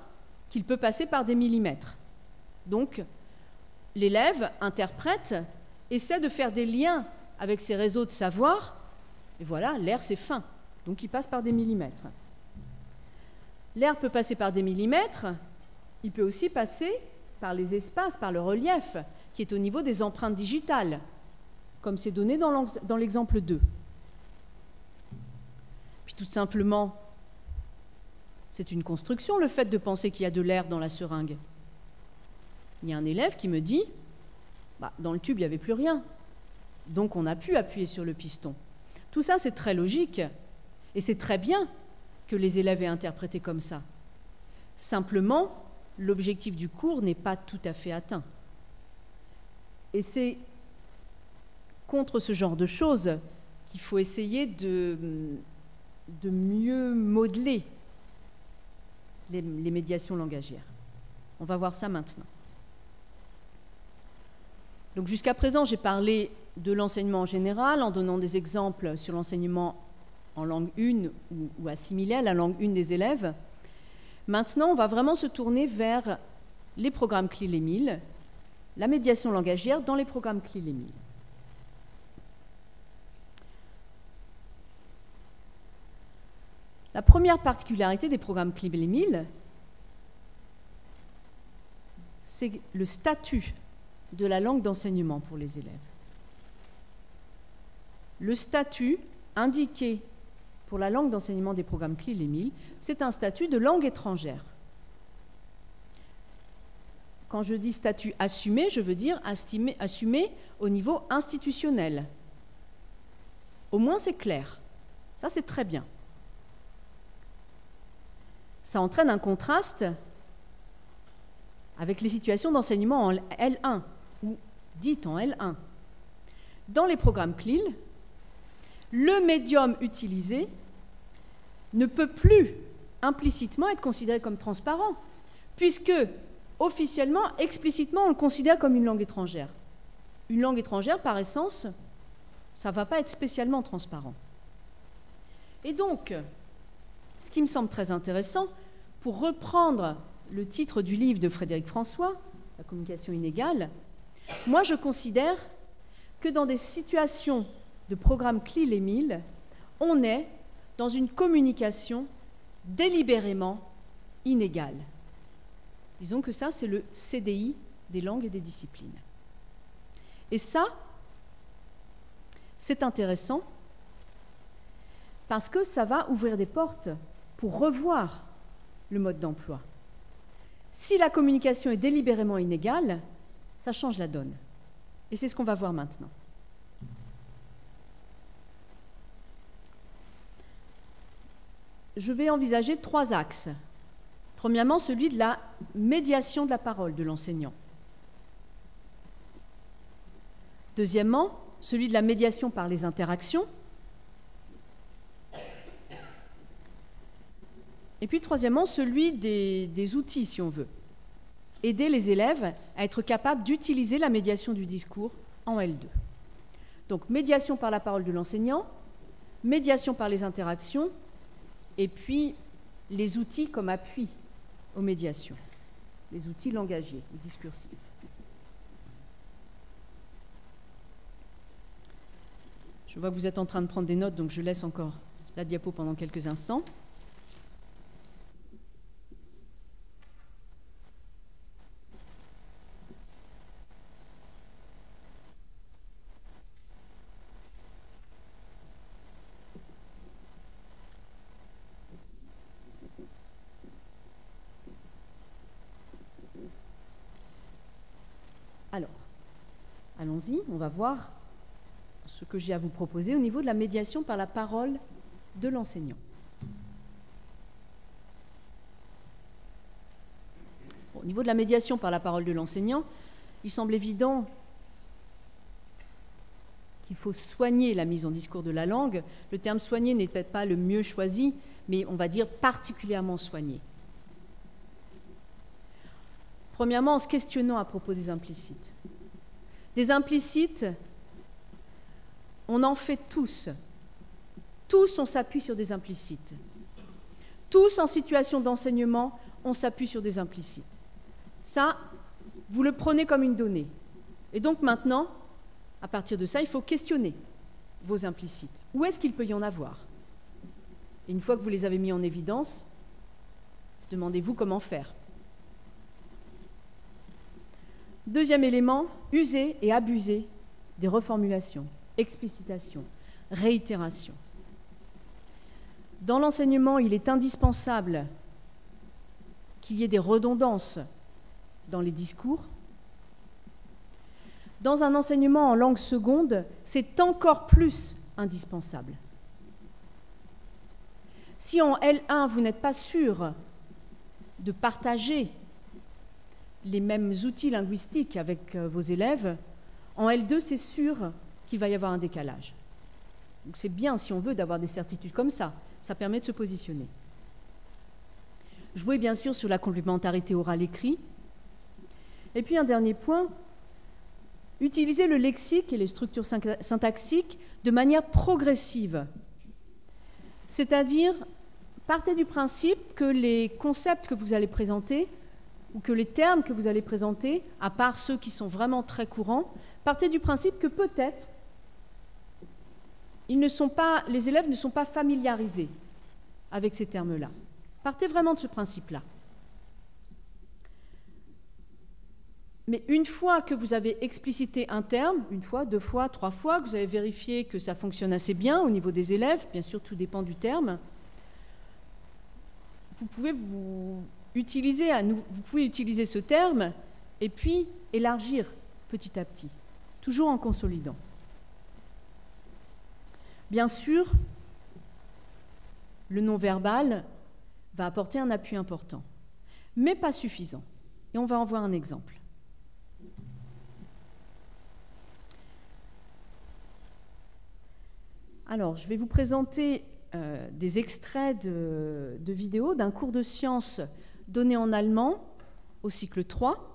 qu'il peut passer par des millimètres. Donc, l'élève interprète, essaie de faire des liens avec ses réseaux de savoir, et voilà, l'air c'est fin. donc il passe par des millimètres. L'air peut passer par des millimètres, il peut aussi passer par les espaces, par le relief, qui est au niveau des empreintes digitales, comme c'est donné dans l'exemple 2. Puis tout simplement, c'est une construction, le fait de penser qu'il y a de l'air dans la seringue. Il y a un élève qui me dit, bah, dans le tube, il n'y avait plus rien. Donc on a pu appuyer sur le piston. Tout ça, c'est très logique. Et c'est très bien que les élèves aient interprété comme ça. Simplement, l'objectif du cours n'est pas tout à fait atteint. Et c'est contre ce genre de choses qu'il faut essayer de, de mieux modeler les, médiations langagières. On va voir ça maintenant. Donc jusqu'à présent, j'ai parlé de l'enseignement en général en donnant des exemples sur l'enseignement en langue 1 ou, assimilé à la langue 1 des élèves. Maintenant, on va vraiment se tourner vers les programmes CLIL la médiation langagière dans les programmes CLIL La première particularité des programmes CLIL c'est le statut de la langue d'enseignement pour les élèves. Le statut indiqué pour la langue d'enseignement des programmes CLIL c'est un statut de langue étrangère. Quand je dis statut assumé, je veux dire assumé au niveau institutionnel. Au moins c'est clair. Ça c'est très bien. Ça entraîne un contraste avec les situations d'enseignement en L1 ou dites en L1. Dans les programmes CLIL, le médium utilisé ne peut plus implicitement être considéré comme transparent, puisque officiellement, explicitement, on le considère comme une langue étrangère. Une langue étrangère, par essence, ça ne va pas être spécialement transparent. Et donc, ce qui me semble très intéressant, pour reprendre le titre du livre de Frédéric François, La communication inégale, moi je considère que dans des situations de programme CLIL-EMIL, on est dans une communication délibérément inégale. Disons que ça, c'est le CDI des langues et des disciplines. Et ça, c'est intéressant parce que ça va ouvrir des portes pour revoir le mode d'emploi. Si la communication est délibérément inégale, ça change la donne. Et c'est ce qu'on va voir maintenant. Je vais envisager trois axes. Premièrement, celui de la médiation de la parole de l'enseignant. Deuxièmement, celui de la médiation par les interactions. Et puis troisièmement, celui des, outils, si on veut aider les élèves à être capables d'utiliser la médiation du discours en L2. Donc médiation par la parole de l'enseignant, médiation par les interactions, et puis les outils comme appui aux médiations, les outils langagiers discursifs. Je vois que vous êtes en train de prendre des notes, donc je laisse encore la diapo pendant quelques instants. On va voir ce que j'ai à vous proposer au niveau de la médiation par la parole de l'enseignant. au niveau de la médiation par la parole de l'enseignant, il semble évident qu'il faut soigner la mise en discours de la langue. Le terme soigner n'est peut-être pas le mieux choisi, mais on va dire particulièrement soigner. Premièrement, en se questionnant à propos des implicites. Des implicites, on en fait tous. Tous, on s'appuie sur des implicites. Tous, en situation d'enseignement, on s'appuie sur des implicites. Ça, vous le prenez comme une donnée. Et donc maintenant, à partir de ça, il faut questionner vos implicites. Où est-ce qu'il peut y en avoir? Et une fois que vous les avez mis en évidence, demandez-vous comment faire. Deuxième élément, user et abuser des reformulations, explicitations, réitérations. Dans l'enseignement, il est indispensable qu'il y ait des redondances dans les discours. Dans un enseignement en langue seconde, c'est encore plus indispensable. Si en L1, vous n'êtes pas sûr de partager les mêmes outils linguistiques avec euh, vos élèves, en L2, c'est sûr qu'il va y avoir un décalage. Donc c'est bien, si on veut, d'avoir des certitudes comme ça. Ça permet de se positionner. Jouer bien sûr sur la complémentarité orale-écrit. Et puis un dernier point, utiliser le lexique et les structures syntaxiques de manière progressive. C'est-à-dire, partez du principe que les concepts que vous allez présenter ou que les termes que vous allez présenter, à part ceux qui sont vraiment très courants, partez du principe que peut-être ils ne sont pas, les élèves ne sont pas familiarisés avec ces termes-là. Partez vraiment de ce principe-là. Mais une fois que vous avez explicité un terme, une fois, deux fois, trois fois, que vous avez vérifié que ça fonctionne assez bien au niveau des élèves, bien sûr tout dépend du terme, vous pouvez vous vous pouvez utiliser ce terme et puis élargir petit à petit, toujours en consolidant. Bien sûr, le non-verbal va apporter un appui important, mais pas suffisant. Et on va en voir un exemple. Alors, je vais vous présenter euh, des extraits de, de vidéos d'un cours de sciences donné en allemand au cycle 3.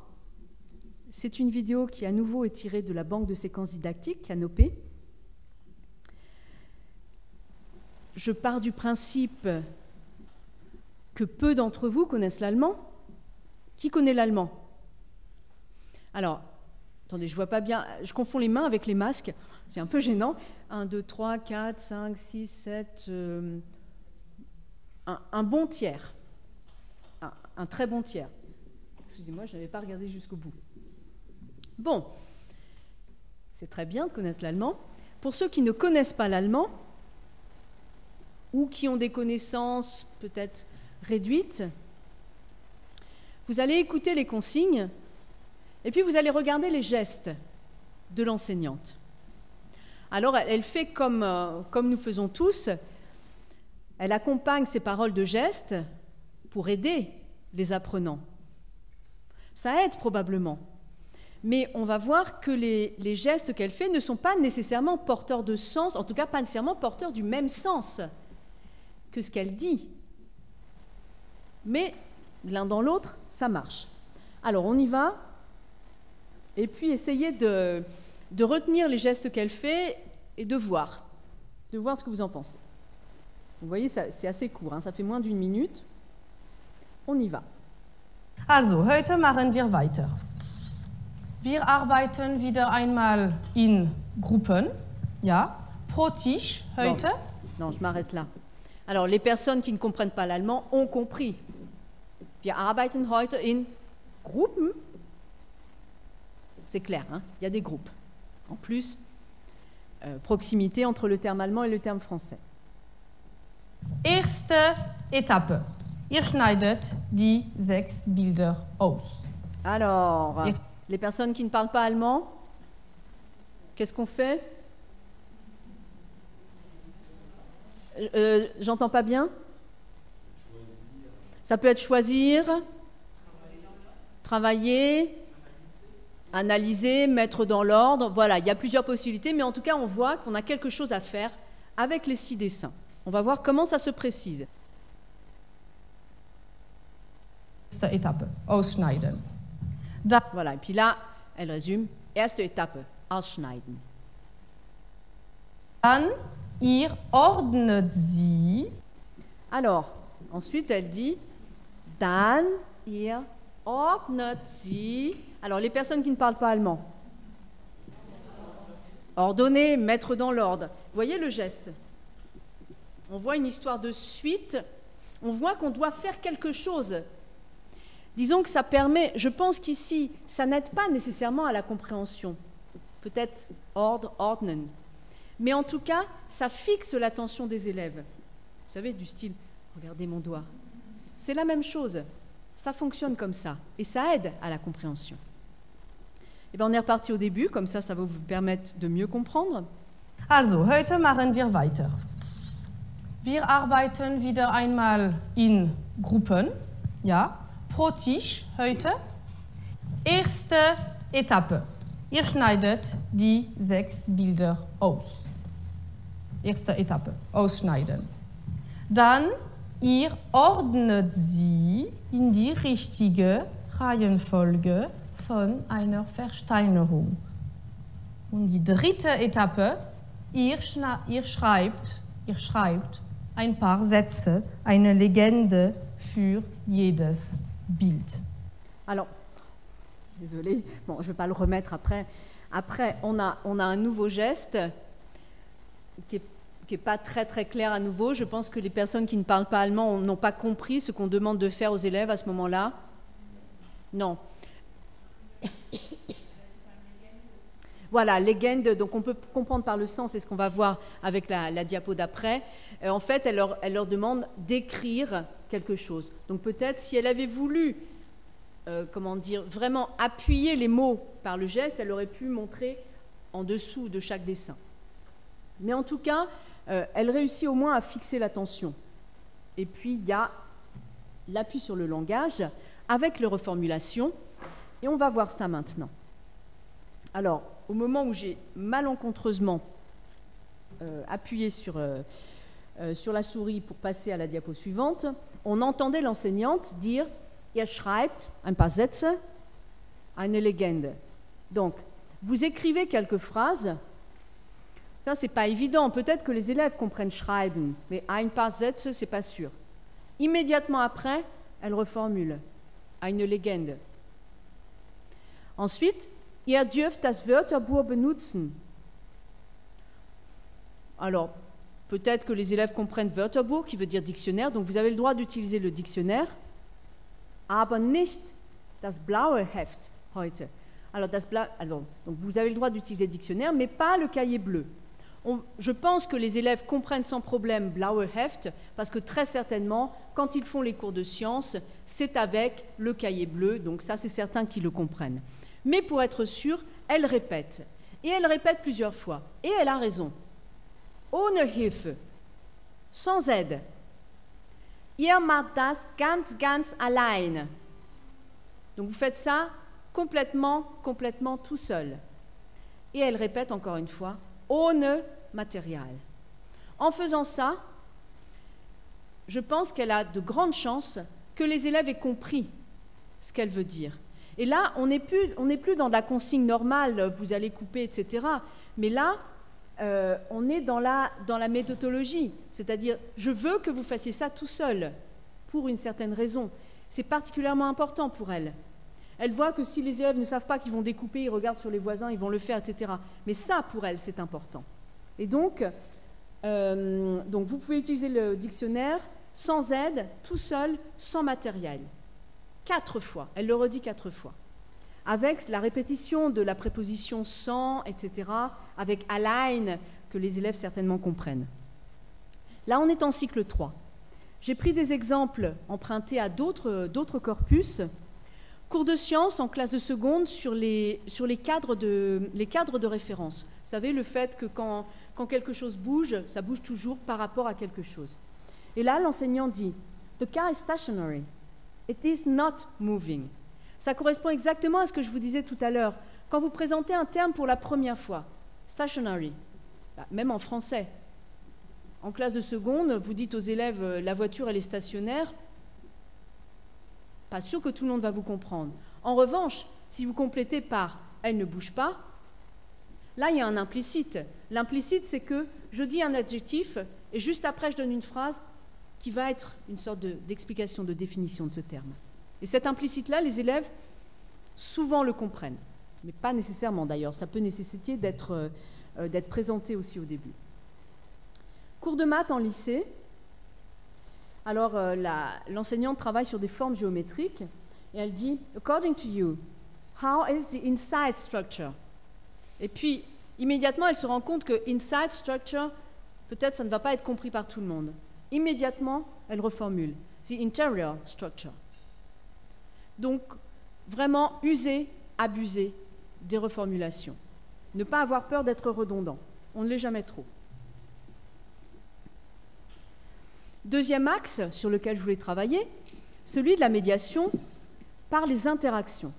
C'est une vidéo qui à nouveau est tirée de la banque de séquences didactiques, Canopée. Je pars du principe que peu d'entre vous connaissent l'allemand. Qui connaît l'allemand? Alors, attendez, je vois pas bien, je confonds les mains avec les masques, c'est un peu gênant. 1, 2, 3, 4, 5, 6, 7, un bon tiers un très bon tiers. Excusez-moi, je n'avais pas regardé jusqu'au bout. Bon, c'est très bien de connaître l'allemand. Pour ceux qui ne connaissent pas l'allemand, ou qui ont des connaissances peut-être réduites, vous allez écouter les consignes et puis vous allez regarder les gestes de l'enseignante. Alors elle fait comme, euh, comme nous faisons tous, elle accompagne ses paroles de gestes pour aider les apprenants. Ça aide probablement. Mais on va voir que les, gestes qu'elle fait ne sont pas nécessairement porteurs de sens, en tout cas pas nécessairement porteurs du même sens que ce qu'elle dit. Mais l'un dans l'autre, ça marche. Alors on y va, et puis essayez de, retenir les gestes qu'elle fait et de voir, de voir ce que vous en pensez. Vous voyez, c'est assez court, hein, ça fait moins d'une minute. On y va. Also, heute machen wir weiter. Wir arbeiten wieder einmal in Gruppen, ja, pro Tisch heute. Non, non je m'arrête là. Alors, les personnes qui ne comprennent pas l'allemand ont compris. Wir arbeiten heute in Gruppen. C'est clair, hein il y a des groupes. En plus, euh, proximité entre le terme allemand et le terme français. Erste Etappe. Ihr schneidet die sechs Bilder aus. Alors, les personnes qui ne parlent pas allemand, qu'est-ce qu'on fait? Euh, J'entends pas bien? Ça peut être choisir, travailler, analyser, mettre dans l'ordre. Voilà, il y a plusieurs possibilités, mais en tout cas, on voit qu'on a quelque chose à faire avec les six dessins. On va voir comment ça se précise. Etappe, ausschneiden. voilà, et puis là, elle résume. Erste Etappe, ausschneiden. Dann ihr ordnet sie. Alors, ensuite, elle dit, dann ihr ordnet sie. Alors, les personnes qui ne parlent pas allemand. Ordonner, mettre dans l'ordre. Vous voyez le geste? On voit une histoire de suite. On voit qu'on doit faire quelque chose. Disons que ça permet, je pense qu'ici, ça n'aide pas nécessairement à la compréhension. Peut-être ordre, ordnen. Mais en tout cas, ça fixe l'attention des élèves. Vous savez, du style, regardez mon doigt. C'est la même chose. Ça fonctionne comme ça. Et ça aide à la compréhension. Et bien, on est reparti au début, comme ça, ça va vous permettre de mieux comprendre. Also, heute machen wir weiter. Wir arbeiten wieder einmal in Gruppen, ja, pro Tisch heute. Erste Etappe. Ihr schneidet die sechs Bilder aus. Erste Etappe, ausschneiden. Dann ihr ordnet sie in die richtige Reihenfolge von einer Versteinerung. Und die dritte Etappe, ihr, ihr, schreibt, ihr schreibt ein paar Sätze, eine Legende für jedes Alors, désolé, bon, je ne vais pas le remettre après. Après, on a, on a un nouveau geste qui n'est pas très très clair à nouveau. Je pense que les personnes qui ne parlent pas allemand n'ont pas compris ce qu'on demande de faire aux élèves à ce moment-là. Non. Voilà, legende, donc on peut comprendre par le sens, c'est ce qu'on va voir avec la, diapo d'après. Euh, en fait, elle leur, elle leur demande d'écrire quelque chose. Donc peut-être si elle avait voulu, euh, comment dire, vraiment appuyer les mots par le geste, elle aurait pu montrer en dessous de chaque dessin. Mais en tout cas, euh, elle réussit au moins à fixer l'attention. Et puis il y a l'appui sur le langage avec les reformulations, et on va voir ça maintenant. Alors, au moment où j'ai malencontreusement euh, appuyé sur, euh, sur la souris pour passer à la diapo suivante, on entendait l'enseignante dire Er schreibt ein paar Sätze, eine Legende. Donc, vous écrivez quelques phrases. Ça, c'est pas évident. Peut-être que les élèves comprennent schreiben, mais ein paar Sätze, c'est pas sûr. Immédiatement après, elle reformule eine Legende. Ensuite, Ihr dürft das Wörterbuch benutzen. Alors, peut-être que les élèves comprennent Wörterbuch, qui veut dire dictionnaire, donc vous avez le droit d'utiliser le dictionnaire, aber nicht das blaue Heft heute. Alors, alors donc vous avez le droit d'utiliser dictionnaire, mais pas le cahier bleu. Je pense que les élèves comprennent sans problème blaue Heft, parce que très certainement, quand ils font les cours de sciences, c'est avec le cahier bleu, donc ça c'est certain qu'ils le comprennent. Mais pour être sûr, elle répète. Et elle répète plusieurs fois. Et elle a raison. Ohne Hilfe. Sans aide. Ihr macht das ganz, ganz allein. Donc vous faites ça complètement, complètement tout seul. Et elle répète encore une fois, ohne Material. En faisant ça, je pense qu'elle a de grandes chances que les élèves aient compris ce qu'elle veut dire. Et là, on n'est plus, plus, dans la consigne normale, vous allez couper, etc. Mais là, euh, on est dans la, dans la méthodologie. C'est-à-dire, je veux que vous fassiez ça tout seul, pour une certaine raison. C'est particulièrement important pour elle. Elle voit que si les élèves ne savent pas qu'ils vont découper, ils regardent sur les voisins, ils vont le faire, etc. Mais ça, pour elle, c'est important. Et donc, euh, donc, vous pouvez utiliser le dictionnaire sans aide, tout seul, sans matériel quatre fois, elle le redit quatre fois, avec la répétition de la préposition sans, etc., avec align, que les élèves certainement comprennent. Là, on est en cycle 3. J'ai pris des exemples empruntés à d'autres corpus. Cours de sciences en classe de seconde sur les, sur les, cadres, de, les cadres de référence. Vous savez, le fait que quand, quand quelque chose bouge, ça bouge toujours par rapport à quelque chose. Et là, l'enseignant dit The car is stationary. It is not moving. Ça correspond exactement à ce que je vous disais tout à l'heure. Quand vous présentez un terme pour la première fois, stationary, bah, même en français, en classe de seconde, vous dites aux élèves euh, la voiture elle est stationnaire, pas sûr que tout le monde va vous comprendre. En revanche, si vous complétez par elle ne bouge pas, là il y a un implicite. L'implicite c'est que je dis un adjectif et juste après je donne une phrase qui va être une sorte d'explication, de, définition de ce terme. Et cet implicite-là, les élèves souvent le comprennent, mais pas nécessairement d'ailleurs. Ça peut nécessiter d'être euh, présenté aussi au début. Cours Cours de maths en lycée. Alors, euh, l'enseignante travaille sur des formes géométriques et elle dit According to you, how is the inside structure? Et puis, immédiatement, elle se rend compte que inside structure, peut-être ça ne va pas être compris par tout le monde. Immédiatement, elle reformule The interior structure. Donc, vraiment user, abuser des reformulations. Ne pas avoir peur d'être redondant. On ne l'est jamais trop. Deuxième axe sur lequel je voulais travailler, celui de la médiation par les interactions.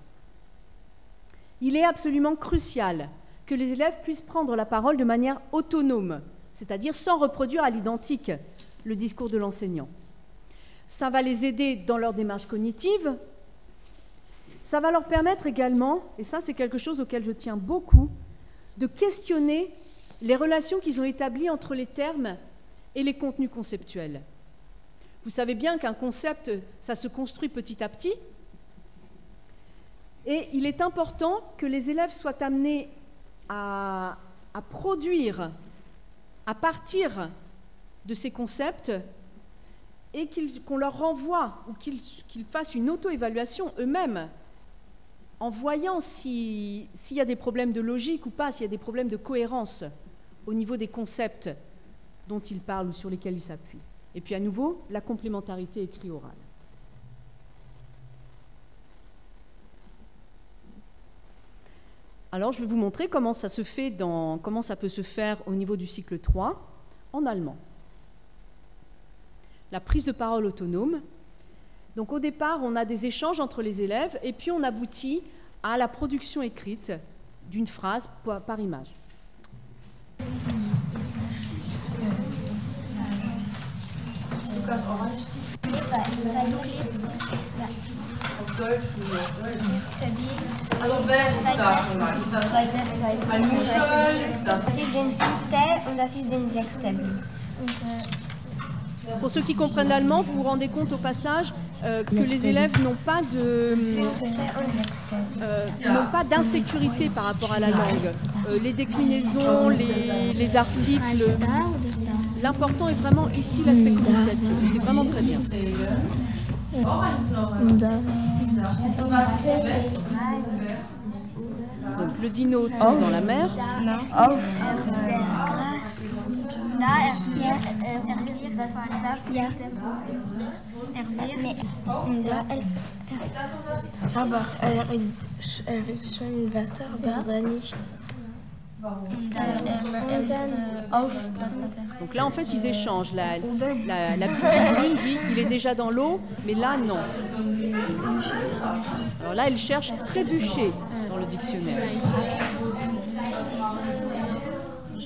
Il est absolument crucial que les élèves puissent prendre la parole de manière autonome, c'est-à-dire sans reproduire à l'identique le discours de l'enseignant. Ça va les aider dans leur démarche cognitive, ça va leur permettre également, et ça c'est quelque chose auquel je tiens beaucoup, de questionner les relations qu'ils ont établies entre les termes et les contenus conceptuels. Vous savez bien qu'un concept, ça se construit petit à petit. Et il est important que les élèves soient amenés à, produire à partir de ces concepts et qu'on leur renvoie ou qu'ils fassent une auto-évaluation eux-mêmes en voyant s'il y a des problèmes de logique ou pas, s'il y a des problèmes de cohérence au niveau des concepts dont ils parlent ou sur lesquels ils s'appuient. Et puis à nouveau, la complémentarité écrit-orale. Alors je vais vous montrer comment ça, se fait comment ça peut se faire au niveau du cycle 3 en allemand. La prise de parole autonome. Donc au départ, on a des échanges entre les élèves et puis on aboutit à la production écrite d'une phrase par image. Pour ceux qui comprennent l'allemand, vous vous rendez compte au passage euh, que les élèves n'ont pas de euh, n'ont pas d'insécurité par rapport à la langue. Euh, les déclinaisons, les, les articles, L'important est vraiment ici l'aspect communicatif. C'est vraiment très bien. Donc le dino dans la mer. Donc là, en fait, ils échangent. La, la, petite figurine dit il est déjà dans l'eau, mais là, non. Alors là, elle cherche trébucher dans le dictionnaire.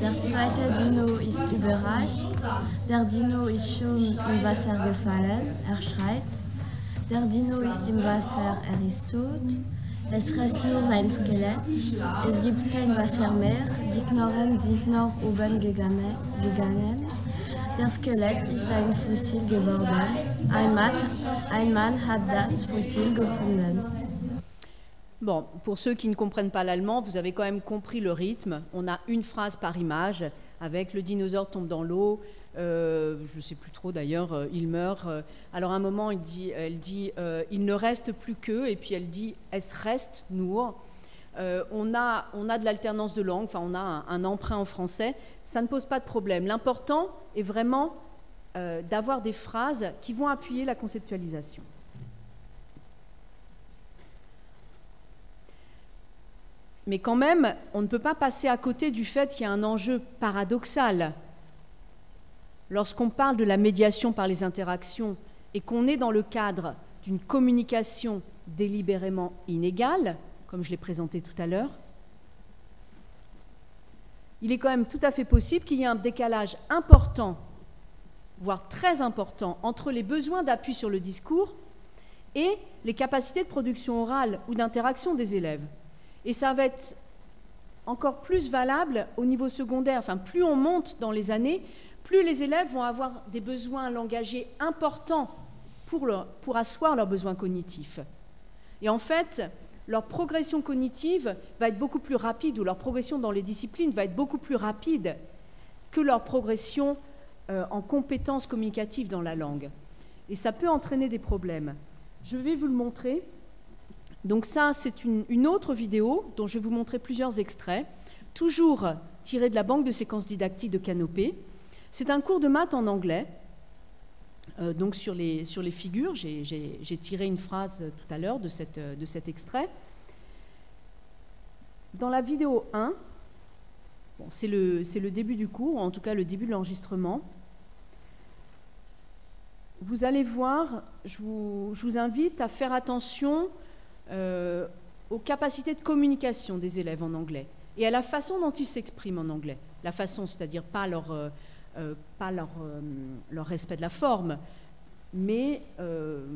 Der zweite Dino ist überrascht. Der Dino ist schon im Wasser gefallen. Er schreit. Der Dino ist im Wasser, er ist tot. Es reste nur sein Skelett. Es gibt kein Wasser mehr. Die Knochen sind noch oben gegangen. Der Skelett ist ein Fossil geworden. Ein Mann, ein Mann hat das Fossil gefunden. Bon, pour ceux qui ne comprennent pas l'allemand, vous avez quand même compris le rythme. On a une phrase par image avec le dinosaure tombe dans l'eau, euh, je ne sais plus trop d'ailleurs, euh, il meurt. Euh, alors à un moment, il elle dit il ne reste plus que, et puis elle dit es reste nur. on, a, de l'alternance de langue, enfin on a un, emprunt en français, ça ne pose pas de problème. L'important est vraiment d'avoir des phrases qui vont appuyer la conceptualisation. Mais quand même, on ne peut pas passer à côté du fait qu'il y a un enjeu paradoxal lorsqu'on parle de la médiation par les interactions et qu'on est dans le cadre d'une communication délibérément inégale, comme je l'ai présenté tout à l'heure, il est quand même tout à fait possible qu'il y ait un décalage important, voire très important, entre les besoins d'appui sur le discours et les capacités de production orale ou d'interaction des élèves. Et ça va être encore plus valable au niveau secondaire. Enfin, plus on monte dans les années, plus les élèves vont avoir des besoins langagiers importants pour, pour asseoir leurs besoins cognitifs. Et en fait, leur progression cognitive va être beaucoup plus rapide, ou leur progression dans les disciplines va être beaucoup plus rapide que leur progression euh, en compétences communicatives dans la langue. Et ça peut entraîner des problèmes. Je vais vous le montrer. Donc ça, c'est une, autre vidéo dont je vais vous montrer plusieurs extraits, toujours tirés de la banque de séquences didactiques de Canopée. C'est un cours de maths en anglais. Euh, donc sur les, sur les figures, j'ai tiré une phrase tout à l'heure de, de cet extrait. Dans la vidéo 1, bon, c'est le, le début du cours, en tout cas le début de l'enregistrement. Vous allez voir, je vous, je vous invite à faire attention euh, aux capacités de communication des élèves en anglais et à la façon dont ils s'expriment en anglais. La façon, c'est-à-dire pas leur, euh, euh, pas leur, euh, leur, respect de la forme, mais euh,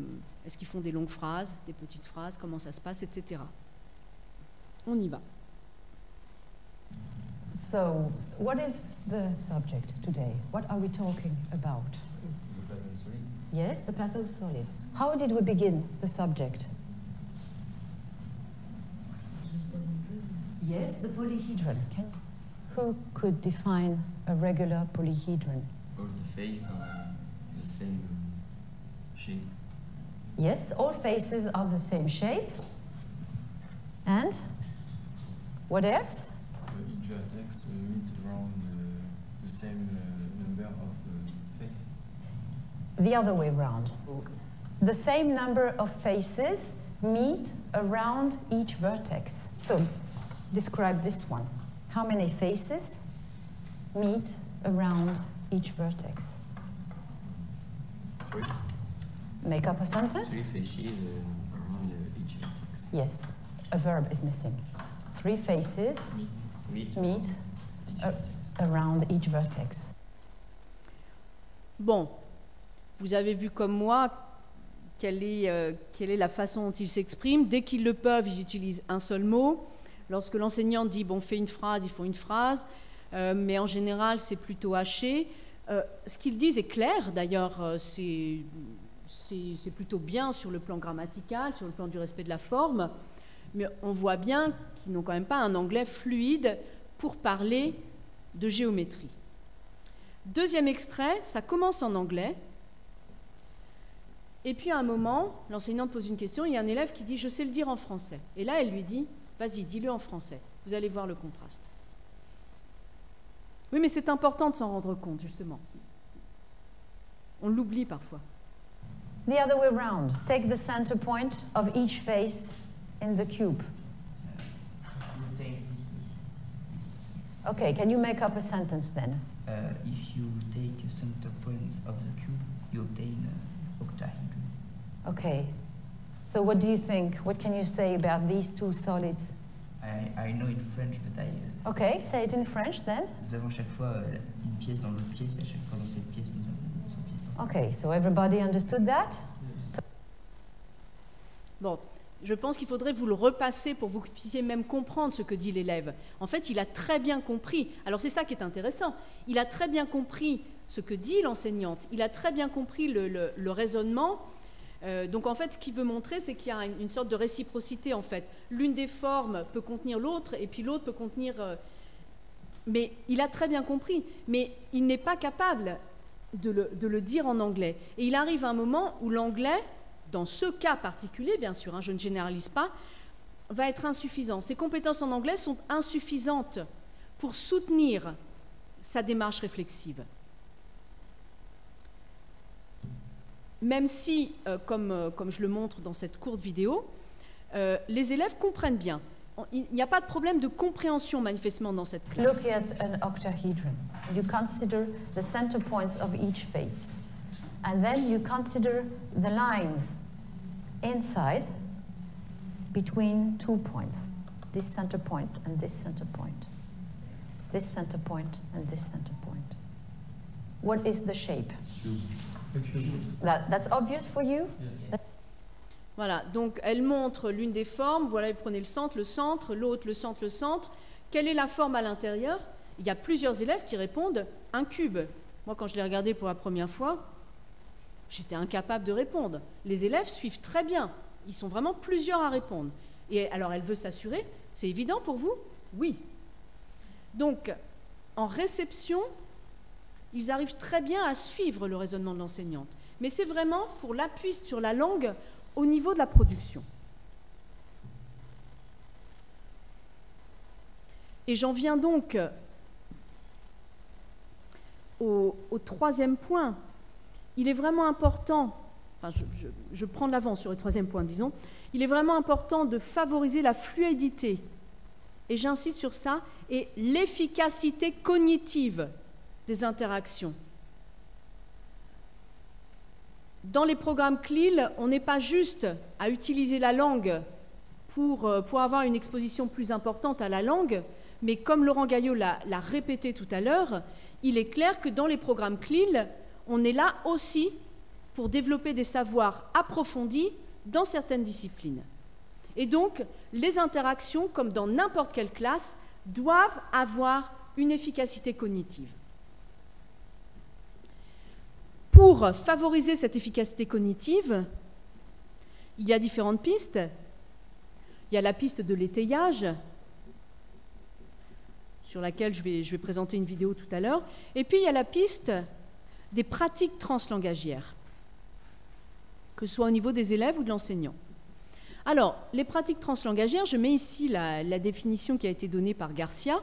est-ce qu'ils font des longues phrases, des petites phrases, comment ça se passe, etc. On y va. So, what is the subject today? What are we talking about? Yes, the plateau solid. How did we begin the subject? Yes, the polyhedron. Can, who could define a regular polyhedron? All the faces are the same shape. Yes, all faces are the same shape. And what else? Each vertex uh, meet around uh, the same uh, number of uh, faces. The other way around. The same number of faces meet around each vertex. So describe this one. How many faces meet around each vertex? Three. Make up a sentence? Three faces uh, around uh, each vertex. Yes, a verb is missing. Three faces Meet. Meet. meet Each around each vertex. Bon, vous avez vu comme moi quelle est, euh, quelle est la façon dont ils s'expriment. Dès qu'ils le peuvent, ils utilisent un seul mot. Lorsque l'enseignant dit, bon, fais une phrase, ils font une phrase, euh, mais en général, c'est plutôt haché. Euh, ce qu'ils disent est clair, d'ailleurs, euh, c'est c'est plutôt bien sur le plan grammatical, sur le plan du respect de la forme, mais on voit bien qu'ils n'ont quand même pas un anglais fluide pour parler de géométrie. Deuxième extrait, ça commence en anglais. Et puis à un moment, l'enseignante pose une question, il y a un élève qui dit Je sais le dire en français. Et là, elle lui dit Vas-y, dis-le en français. Vous allez voir le contraste. Oui, mais c'est important de s'en rendre compte, justement. On l'oublie parfois. The other way around. Take the center point of each face in the cube. Okay, can you make up a sentence then? Uh, if you take a center point of the cube, you obtain octahedron. Okay. So what do you think? What can you say about these two solids? I, I know in French, but I, uh, Okay, say it in French then. nous avons chaque fois euh, une pièce dans l'autre pièce, et à chaque fois dans cette pièce, nous avons une autre pièce. Dans... Okay, so everybody understood that? Bon, je pense qu'il faudrait vous le repasser pour que vous puissiez même comprendre ce que dit l'élève. En fait, il a très bien compris. Alors c'est ça qui est intéressant. Il a très bien compris ce que dit l'enseignante. Il a très bien compris le, le- le raisonnement. Euh, donc en fait, ce qu'il veut montrer, c'est qu'il y a une, sorte de réciprocité en fait. L'une des formes peut contenir l'autre, et puis l'autre peut contenir. euh, Mais il a très bien compris. Mais il n'est pas capable de le, de le dire en anglais. Et il arrive un moment où l'anglais, dans ce cas particulier, bien sûr, hein, je ne généralise pas, va être insuffisant. Ses compétences en anglais sont insuffisantes pour soutenir sa démarche réflexive. Même si, euh, comme, euh, comme je le montre dans cette courte vidéo, euh, les élèves comprennent bien. Il n'y a pas de problème de compréhension manifestement dans cette classe. Look at an octahedron. You consider the center points of each face. And then you consider the lines inside between two points. This center point and this center point. This center point and this center point. What is the shape? That, that's obvious for you? Voilà, donc elle montre l'une des formes. Voilà, vous prenez le centre, le centre, l'autre, le centre, le centre. Quelle est la forme à l'intérieur? Il y a plusieurs élèves qui répondent un cube. Moi, quand je l'ai regardé pour la première fois, j'étais incapable de répondre. Les élèves suivent très bien. Ils sont vraiment plusieurs à répondre. Et alors, elle veut s'assurer. C'est évident pour vous? Oui. Donc, en réception, ils arrivent très bien à suivre le raisonnement de l'enseignante. Mais c'est vraiment pour l'appui sur la langue au niveau de la production. Et j'en viens donc au, troisième point. Il est vraiment important, enfin je, je, je prends de l'avance sur le troisième point, disons, il est vraiment important de favoriser la fluidité, et j'insiste sur ça, et l'efficacité cognitive des interactions. Dans les programmes CLIL, on n'est pas juste à utiliser la langue pour, euh, pour, avoir une exposition plus importante à la langue, mais comme Laurent Gaillot l'a répété tout à l'heure, il est clair que dans les programmes CLIL, on est là aussi pour développer des savoirs approfondis dans certaines disciplines. Et donc, les interactions, comme dans n'importe quelle classe, doivent avoir une efficacité cognitive. Pour favoriser cette efficacité cognitive, il y a différentes pistes. Il y a la piste de l'étayage, sur laquelle je vais, présenter une vidéo tout à l'heure. Et puis il y a la piste des pratiques translangagières, que ce soit au niveau des élèves ou de l'enseignant. Alors, les pratiques translangagières, je mets ici la, la, définition qui a été donnée par Garcia.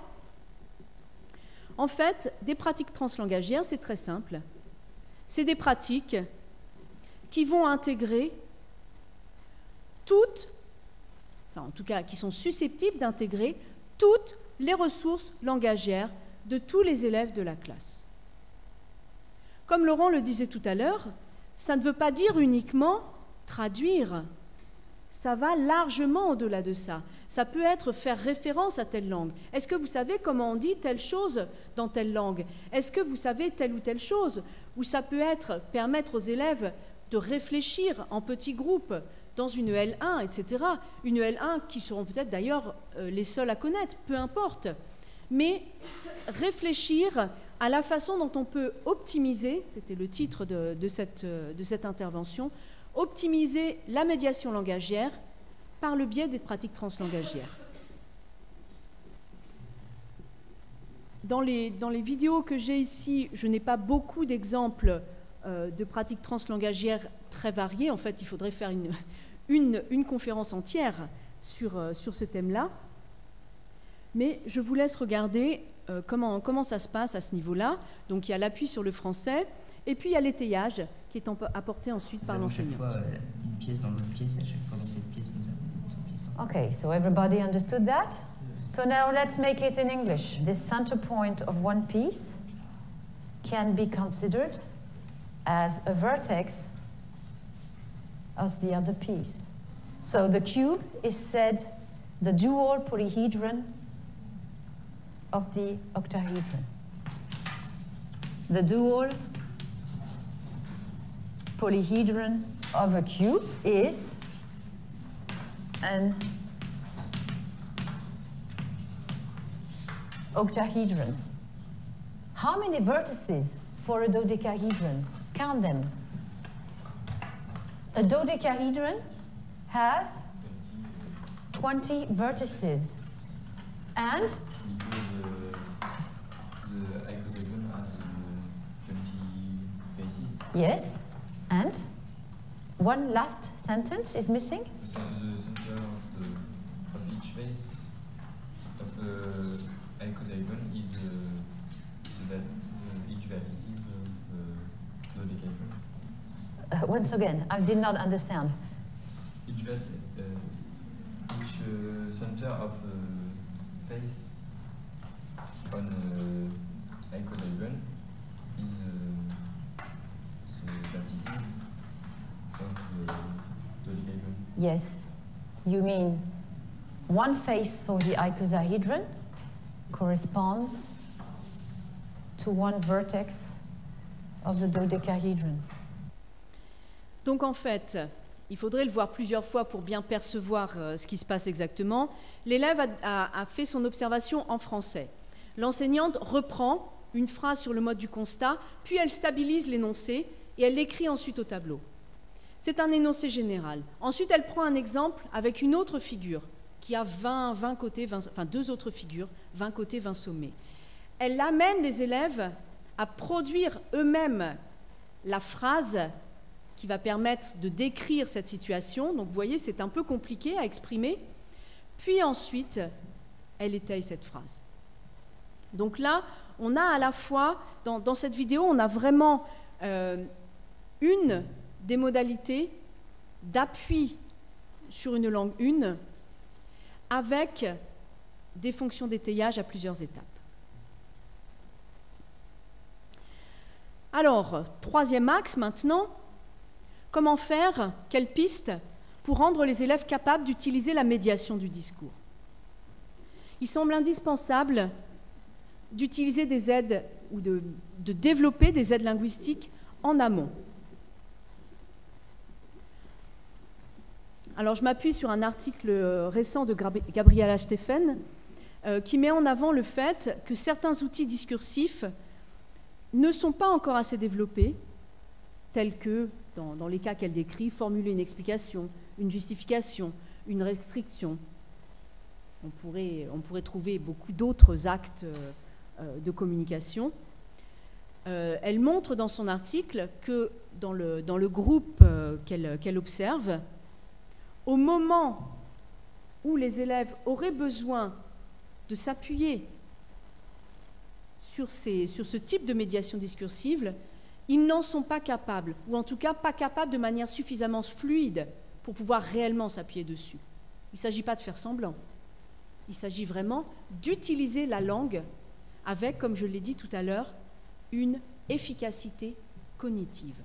En fait, des pratiques translangagières, c'est très simple. C'est des pratiques qui vont intégrer toutes, enfin en tout cas qui sont susceptibles d'intégrer toutes les ressources langagières de tous les élèves de la classe. Comme Laurent le disait tout à l'heure, ça ne veut pas dire uniquement traduire, ça va largement au-delà de ça. Ça peut être faire référence à telle langue. Est-ce que vous savez comment on dit telle chose dans telle langue? Est-ce que vous savez telle ou telle chose? Ou ça peut être permettre aux élèves de réfléchir en petits groupes dans une L1, etc. Une L1 qui seront peut-être d'ailleurs euh, les seuls à connaître, peu importe. Mais réfléchir à la façon dont on peut optimiser, c'était le titre de, cette, de cette intervention, optimiser la médiation langagière par le biais des pratiques translangagières. Dans les, dans les vidéos que j'ai ici, je n'ai pas beaucoup d'exemples euh, de pratiques translangagières très variées. En fait, il faudrait faire une, une, une conférence entière sur, euh, sur ce thème-là. Mais je vous laisse regarder euh, comment, comment ça se passe à ce niveau-là. Donc il y a l'appui sur le français, et puis il y a l'étayage qui est apporté ensuite par l'enseignant. une pièce dans l'autre pièce, et à chaque fois dans cette pièce, nous avons Okay, so everybody understood that? So now let's make it in English. This center point of one piece can be considered as a vertex as the other piece. So the cube is said the dual polyhedron of the octahedron. The dual polyhedron of a cube is an octahedron. How many vertices for a dodecahedron? Count them. A dodecahedron has 20 vertices. And? The icosahedron has 20 faces. Yes. And? One last sentence is missing? The center of, the, of each face of the icosahedron is uh, the, uh, each vertices of the dodecahedron. Uh, once again, I did not understand. Each, vert, uh, each uh, center of face on uh, icosahedron is uh, the vertices of the dodecahedron. Yes. You mean one face for the icosahedron corresponds to one vertex of the dodecahedron. Donc en fait, il faudrait le voir plusieurs fois pour bien percevoir euh, ce qui se passe exactement. L'élève a, fait son observation en français. L'enseignante reprend une phrase sur le mode du constat, puis elle stabilise l'énoncé et elle l'écrit ensuite au tableau. C'est un énoncé général. Ensuite, elle prend un exemple avec une autre figure qui a 20, 20 côtés, 20 enfin deux autres figures, 20 côtés, 20 sommets. Elle amène les élèves à produire eux-mêmes la phrase qui va permettre de décrire cette situation. Donc vous voyez, c'est un peu compliqué à exprimer. Puis ensuite, elle étaye cette phrase. Donc là, on a à la fois, dans, cette vidéo, on a vraiment euh, une des modalités d'appui sur une langue une avec des fonctions d'étayage à plusieurs étapes. Alors, troisième axe maintenant, comment faire, quelle piste? Pour rendre les élèves capables d'utiliser la médiation du discours. Il semble indispensable d'utiliser des aides ou de, développer des aides linguistiques en amont. Alors, je m'appuie sur un article euh, récent de Gabriela Steffen euh, qui met en avant le fait que certains outils discursifs ne sont pas encore assez développés, tels que, dans, les cas qu'elle décrit, formuler une explication, une justification, une restriction. On pourrait, on pourrait trouver beaucoup d'autres actes euh, euh, de communication. Euh, elle montre dans son article que dans le, dans le groupe qu'elle observe, au moment où les élèves auraient besoin de s'appuyer sur, sur ce type de médiation discursive, ils n'en sont pas capables, ou en tout cas pas capables de manière suffisamment fluide pour pouvoir réellement s'appuyer dessus. Il ne s'agit pas de faire semblant. Il s'agit vraiment d'utiliser la langue avec, comme je l'ai dit tout à l'heure, une efficacité cognitive.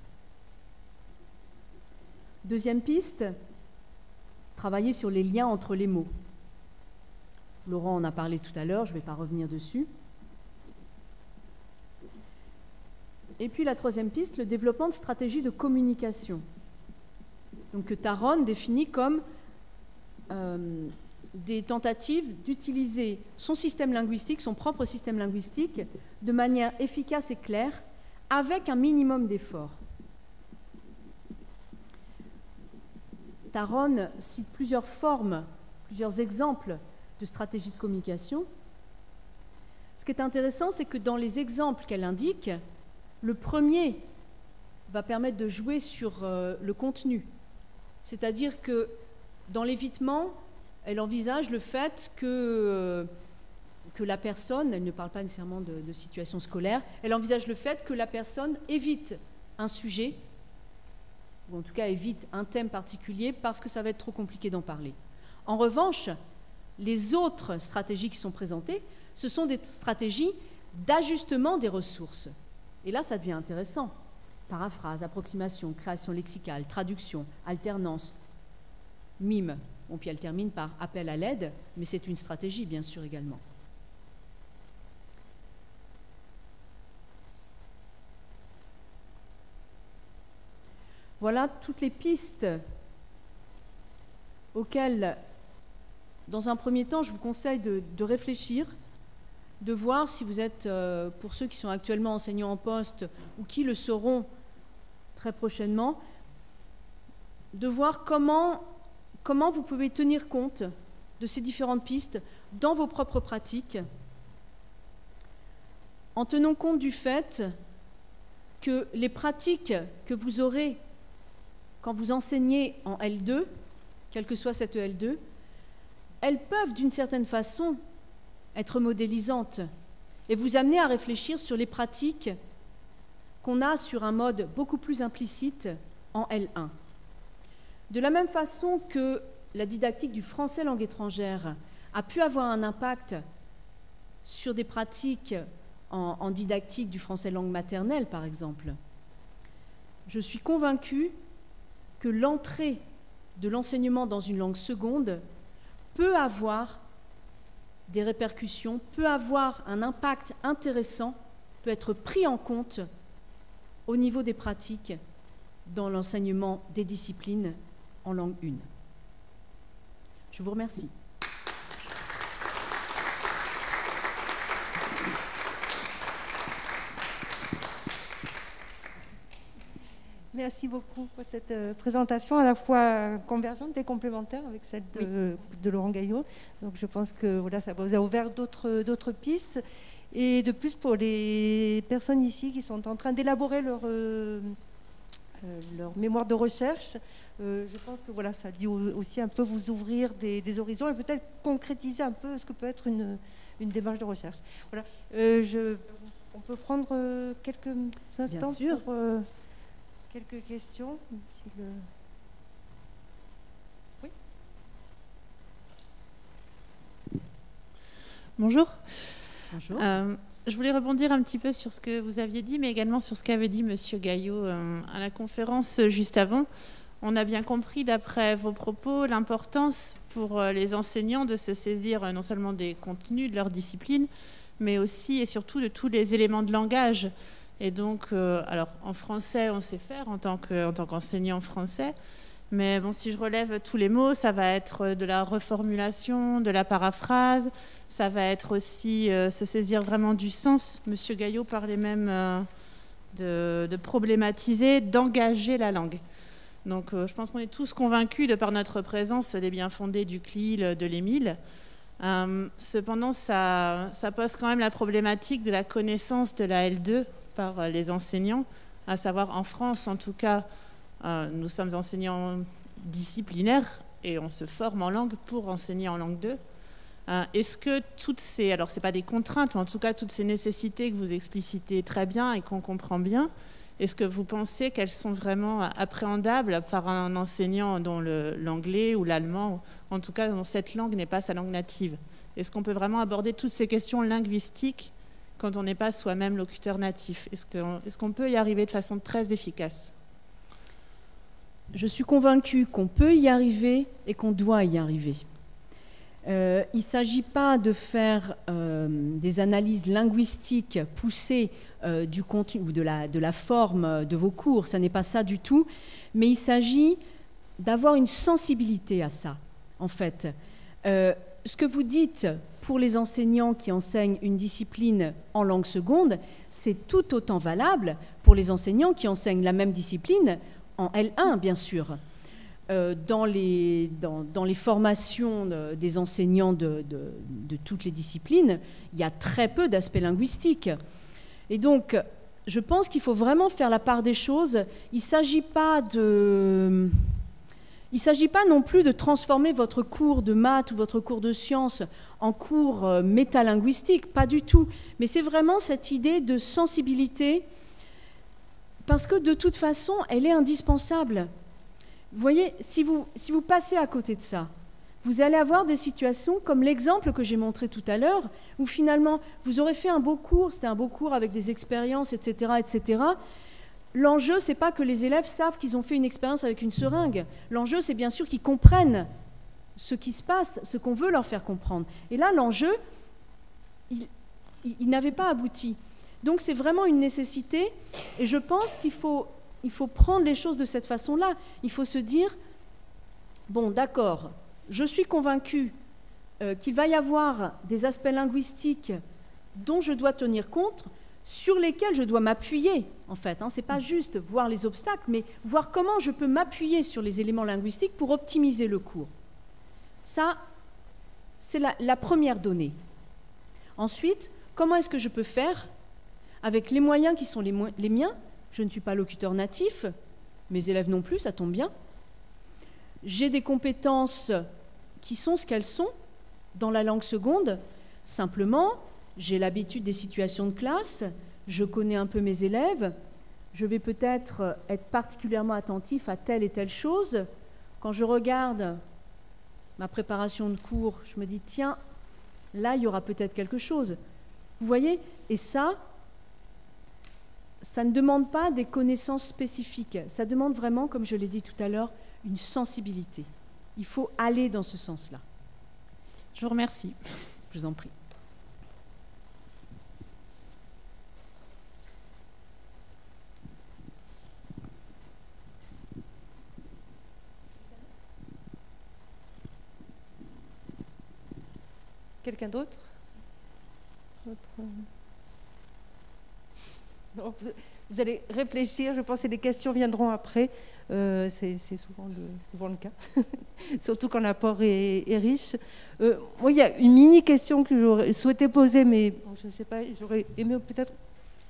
Deuxième piste, travailler sur les liens entre les mots. Laurent en a parlé tout à l'heure, je ne vais pas revenir dessus. Et puis la troisième piste, le développement de stratégies de communication. Donc que Taron définit comme euh, des tentatives d'utiliser son système linguistique, son propre système linguistique, de manière efficace et claire, avec un minimum d'effort. Taron cite plusieurs formes, plusieurs exemples de stratégies de communication. Ce qui est intéressant, c'est que dans les exemples qu'elle indique, le premier va permettre de jouer sur euh, le contenu. C'est-à-dire que dans l'évitement, elle envisage le fait que, euh, que la personne, elle ne parle pas nécessairement de, de situation scolaire, elle envisage le fait que la personne évite un sujet, ou en tout cas évite un thème particulier, parce que ça va être trop compliqué d'en parler. En revanche, les autres stratégies qui sont présentées, ce sont des stratégies d'ajustement des ressources. Et là, ça devient intéressant. Paraphrase, approximation, création lexicale, traduction, alternance, mime. Bon, puis elle termine par appel à l'aide, mais c'est une stratégie, bien sûr, également. Voilà toutes les pistes auxquelles, dans un premier temps, je vous conseille de, de réfléchir, de voir si vous êtes, euh, pour ceux qui sont actuellement enseignants en poste ou qui le seront très prochainement, de voir comment, comment vous pouvez tenir compte de ces différentes pistes dans vos propres pratiques, en tenant compte du fait que les pratiques que vous aurez quand vous enseignez en L2, quelle que soit cette L2, elles peuvent d'une certaine façon être modélisantes et vous amener à réfléchir sur les pratiques qu'on a sur un mode beaucoup plus implicite en L1. De la même façon que la didactique du français langue étrangère a pu avoir un impact sur des pratiques en, en didactique du français langue maternelle, par exemple, je suis convaincue que l'entrée de l'enseignement dans une langue seconde peut avoir des répercussions, peut avoir un impact intéressant, peut être pris en compte au niveau des pratiques dans l'enseignement des disciplines en langue 1. Je vous remercie. Merci beaucoup pour cette euh, présentation à la fois euh, convergente et complémentaire avec celle de, de Laurent Gaillot. Donc je pense que voilà, ça vous a ouvert d'autres pistes. Et de plus, pour les personnes ici qui sont en train d'élaborer leur, euh, leur mémoire de recherche, euh, je pense que voilà, ça dit au- aussi un peu vous ouvrir des, des horizons et peut-être concrétiser un peu ce que peut être une, une démarche de recherche. Voilà. Euh, je, on peut prendre quelques instants sûr. pour quelques questions. si le- Oui. Bonjour. Bonjour. Euh, je voulais rebondir un petit peu sur ce que vous aviez dit, mais également sur ce qu'avait dit Monsieur Gaillot euh, à la conférence euh, juste avant. On a bien compris, d'après vos propos, l'importance pour les enseignants de se saisir non seulement des contenus de leur discipline, mais aussi et surtout de tous les éléments de langage. Et donc, euh, alors en français, on sait faire en tant que- en tant qu'enseignant français. Mais bon, si je relève tous les mots, ça va être de la reformulation, de la paraphrase, ça va être aussi euh, se saisir vraiment du sens. Monsieur Gaillot parlait même euh, de, problématiser, d'engager la langue. Donc je pense qu'on est tous convaincus, de par notre présence, des bien fondés du CLIL, de. Euh, cependant, ça pose quand même la problématique de la connaissance de la L2 par euh, les enseignants, à savoir en France en tout cas, euh, nous sommes enseignants disciplinaires et on se forme en langue pour enseigner en langue 2. Euh, Est-ce que toutes ces, alors c'est pas des contraintes, mais en tout cas toutes ces nécessités que vous explicitez très bien et qu'on comprend bien, est-ce que vous pensez qu'elles sont vraiment appréhendables par un enseignant dont l'anglais ou l'allemand, en tout cas dont cette langue n'est pas sa langue native? Est-ce qu'on peut vraiment aborder toutes ces questions linguistiques quand on n'est pas soi-même locuteur natif Est-ce qu'on peut y arriver de façon très efficace? Je suis convaincue qu'on peut y arriver et qu'on doit y arriver. Euh, il ne s'agit pas de faire euh, des analyses linguistiques poussées euh, du contenu ou de la, de la forme de vos cours, ça n'est pas ça du tout, mais il s'agit d'avoir une sensibilité à ça, en fait. Ce que vous dites pour les enseignants qui enseignent une discipline en langue seconde, c'est tout autant valable pour les enseignants qui enseignent la même discipline en L1, bien sûr. Euh, dans, les, dans, dans les formations de- des enseignants de, de- de toutes les disciplines, il y a très peu d'aspects linguistiques. Et donc, je pense qu'il faut vraiment faire la part des choses. Il ne s'agit pas de... Il ne s'agit pas non plus de transformer votre cours de maths ou votre cours de sciences en cours euh, métalinguistique, pas du tout. Mais c'est vraiment cette idée de sensibilité, parce que de toute façon, elle est indispensable. Vous voyez, si vous, si vous passez à côté de ça, vous allez avoir des situations comme l'exemple que j'ai montré tout à l'heure, où finalement, vous aurez fait un beau cours, c'était un beau cours avec des expériences, etc., etc. L'enjeu, c'est pas que les élèves savent qu'ils ont fait une expérience avec une seringue. L'enjeu, c'est bien sûr qu'ils comprennent ce qui se passe, ce qu'on veut leur faire comprendre. Et là, l'enjeu, il, n'avait pas abouti. Donc c'est vraiment une nécessité, et je pense qu'il faut, il faut prendre les choses de cette façon-là. Il faut se dire, bon, d'accord, je suis convaincu euh, qu'il va y avoir des aspects linguistiques dont je dois tenir compte, sur lesquels je dois m'appuyer, en fait. Hein. Ce n'est pas juste voir les obstacles, mais voir comment je peux m'appuyer sur les éléments linguistiques pour optimiser le cours. Ça, c'est la, la première donnée. Ensuite, comment est-ce que je peux faire avec les moyens qui sont les, miens? Je ne suis pas locuteur natif, mes élèves non plus, ça tombe bien. J'ai des compétences qui sont ce qu'elles sont dans la langue seconde. Simplement, j'ai l'habitude des situations de classe, je connais un peu mes élèves, je vais peut-être être particulièrement attentif à telle et telle chose. Quand je regarde ma préparation de cours, je me dis, tiens, là, il y aura peut-être quelque chose. Vous voyez Et ça, ça ne demande pas des connaissances spécifiques. Ça demande vraiment, comme je l'ai dit tout à l'heure, une sensibilité. Il faut aller dans ce sens-là. Je vous remercie. Je vous en prie. Quelqu'un d'autre? Non, vous, allez réfléchir, je pense que les questions viendront après. Euh, c'est souvent, le cas, surtout quand l'apport est, est, riche. Euh, moi, il y a une mini question que j'aurais souhaité poser, mais je ne sais pas, j'aurais aimé peut-être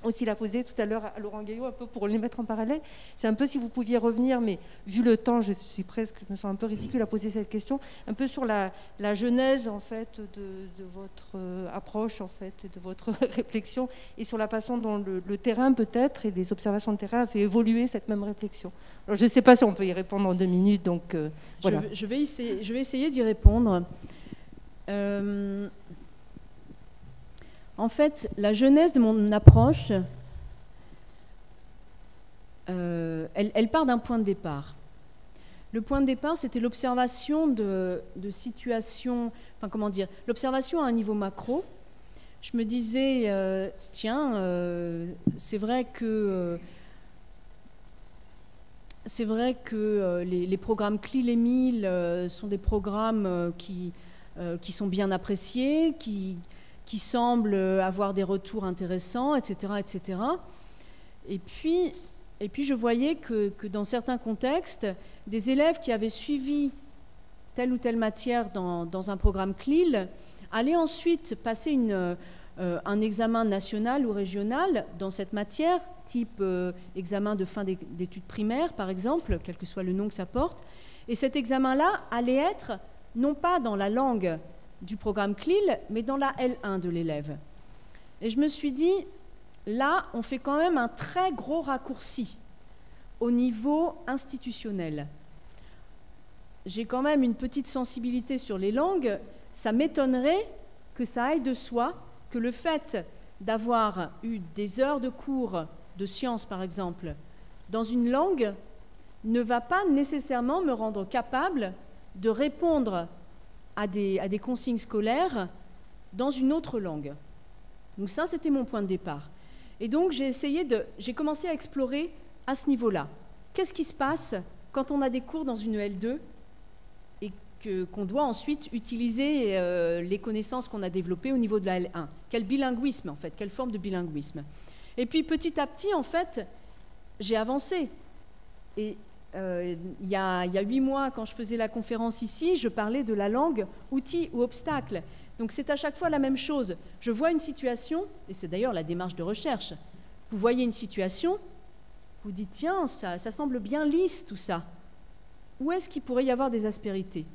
aussi l'a posé tout à l'heure à Laurent Gaillot, un peu pour les mettre en parallèle. C'est un peu si vous pouviez revenir, mais vu le temps, je suis presque, je me sens un peu ridicule à poser cette question, un peu sur la, la genèse en fait de, votre euh, approche en fait, et de votre réflexion, et sur la façon dont le, terrain peut-être et les observations de terrain a fait évoluer cette même réflexion. Alors je ne sais pas si on peut y répondre en deux minutes, donc euh, voilà. Je, vais essayer, je vais essayer d'y répondre. Euh, en fait, la jeunesse de mon approche, euh, elle, part d'un point de départ. Le point de départ, c'était l'observation de, situations, enfin comment dire, l'observation à un niveau macro. Je me disais, euh, tiens, euh, c'est vrai que c'est vrai que les, programmes CLI et 1000 sont des programmes qui, qui sont bien appréciés, qui, qui semblent avoir des retours intéressants, etc. etc. Et, puis, et puis je voyais que, dans certains contextes, des élèves qui avaient suivi telle ou telle matière dans, un programme CLIL allaient ensuite passer une, euh, un examen national ou régional dans cette matière, type euh, examen de fin d'études primaires par exemple, quel que soit le nom que ça porte. Et cet examen-là allait être non pas dans la langue du programme CLIL, mais dans la L1 de l'élève. Et je me suis dit, là, on fait quand même un très gros raccourci au niveau institutionnel. J'ai quand même une petite sensibilité sur les langues. Ça m'étonnerait que ça aille de soi que le fait d'avoir eu des heures de cours de sciences, par exemple, dans une langue, ne va pas nécessairement me rendre capable de répondre à des, consignes scolaires dans une autre langue. Donc ça, c'était mon point de départ. Et donc j'ai essayé de, j'ai commencé à explorer à ce niveau-là. Qu'est-ce qui se passe quand on a des cours dans une L2 et qu'on doit ensuite utiliser euh, les connaissances qu'on a développées au niveau de la L1 Quel bilinguisme en fait? Quelle forme de bilinguisme? Et puis petit à petit, en fait, j'ai avancé. Et euh, il, y a, huit mois, quand je faisais la conférence ici, je parlais de la langue outil ou obstacle. Donc c'est à chaque fois la même chose. Je vois une situation, et c'est d'ailleurs la démarche de recherche. Vous voyez une situation, vous dites tiens, ça, ça semble bien lisse tout ça. Où est-ce qu'il pourrait y avoir des aspérités?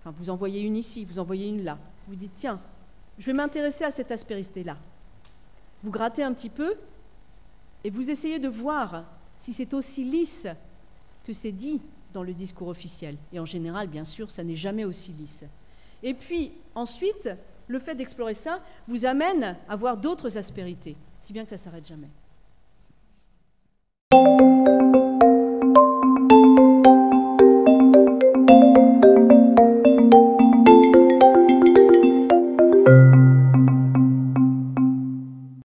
Enfin, vous en voyez une ici, vous en voyez une là. Vous dites tiens, je vais m'intéresser à cette aspérité-là. Vous grattez un petit peu et vous essayez de voir si c'est aussi lisse que c'est dit dans le discours officiel. Et en général, bien sûr, ça n'est jamais aussi lisse. Et puis, ensuite, le fait d'explorer ça vous amène à voir d'autres aspérités, si bien que ça ne s'arrête jamais.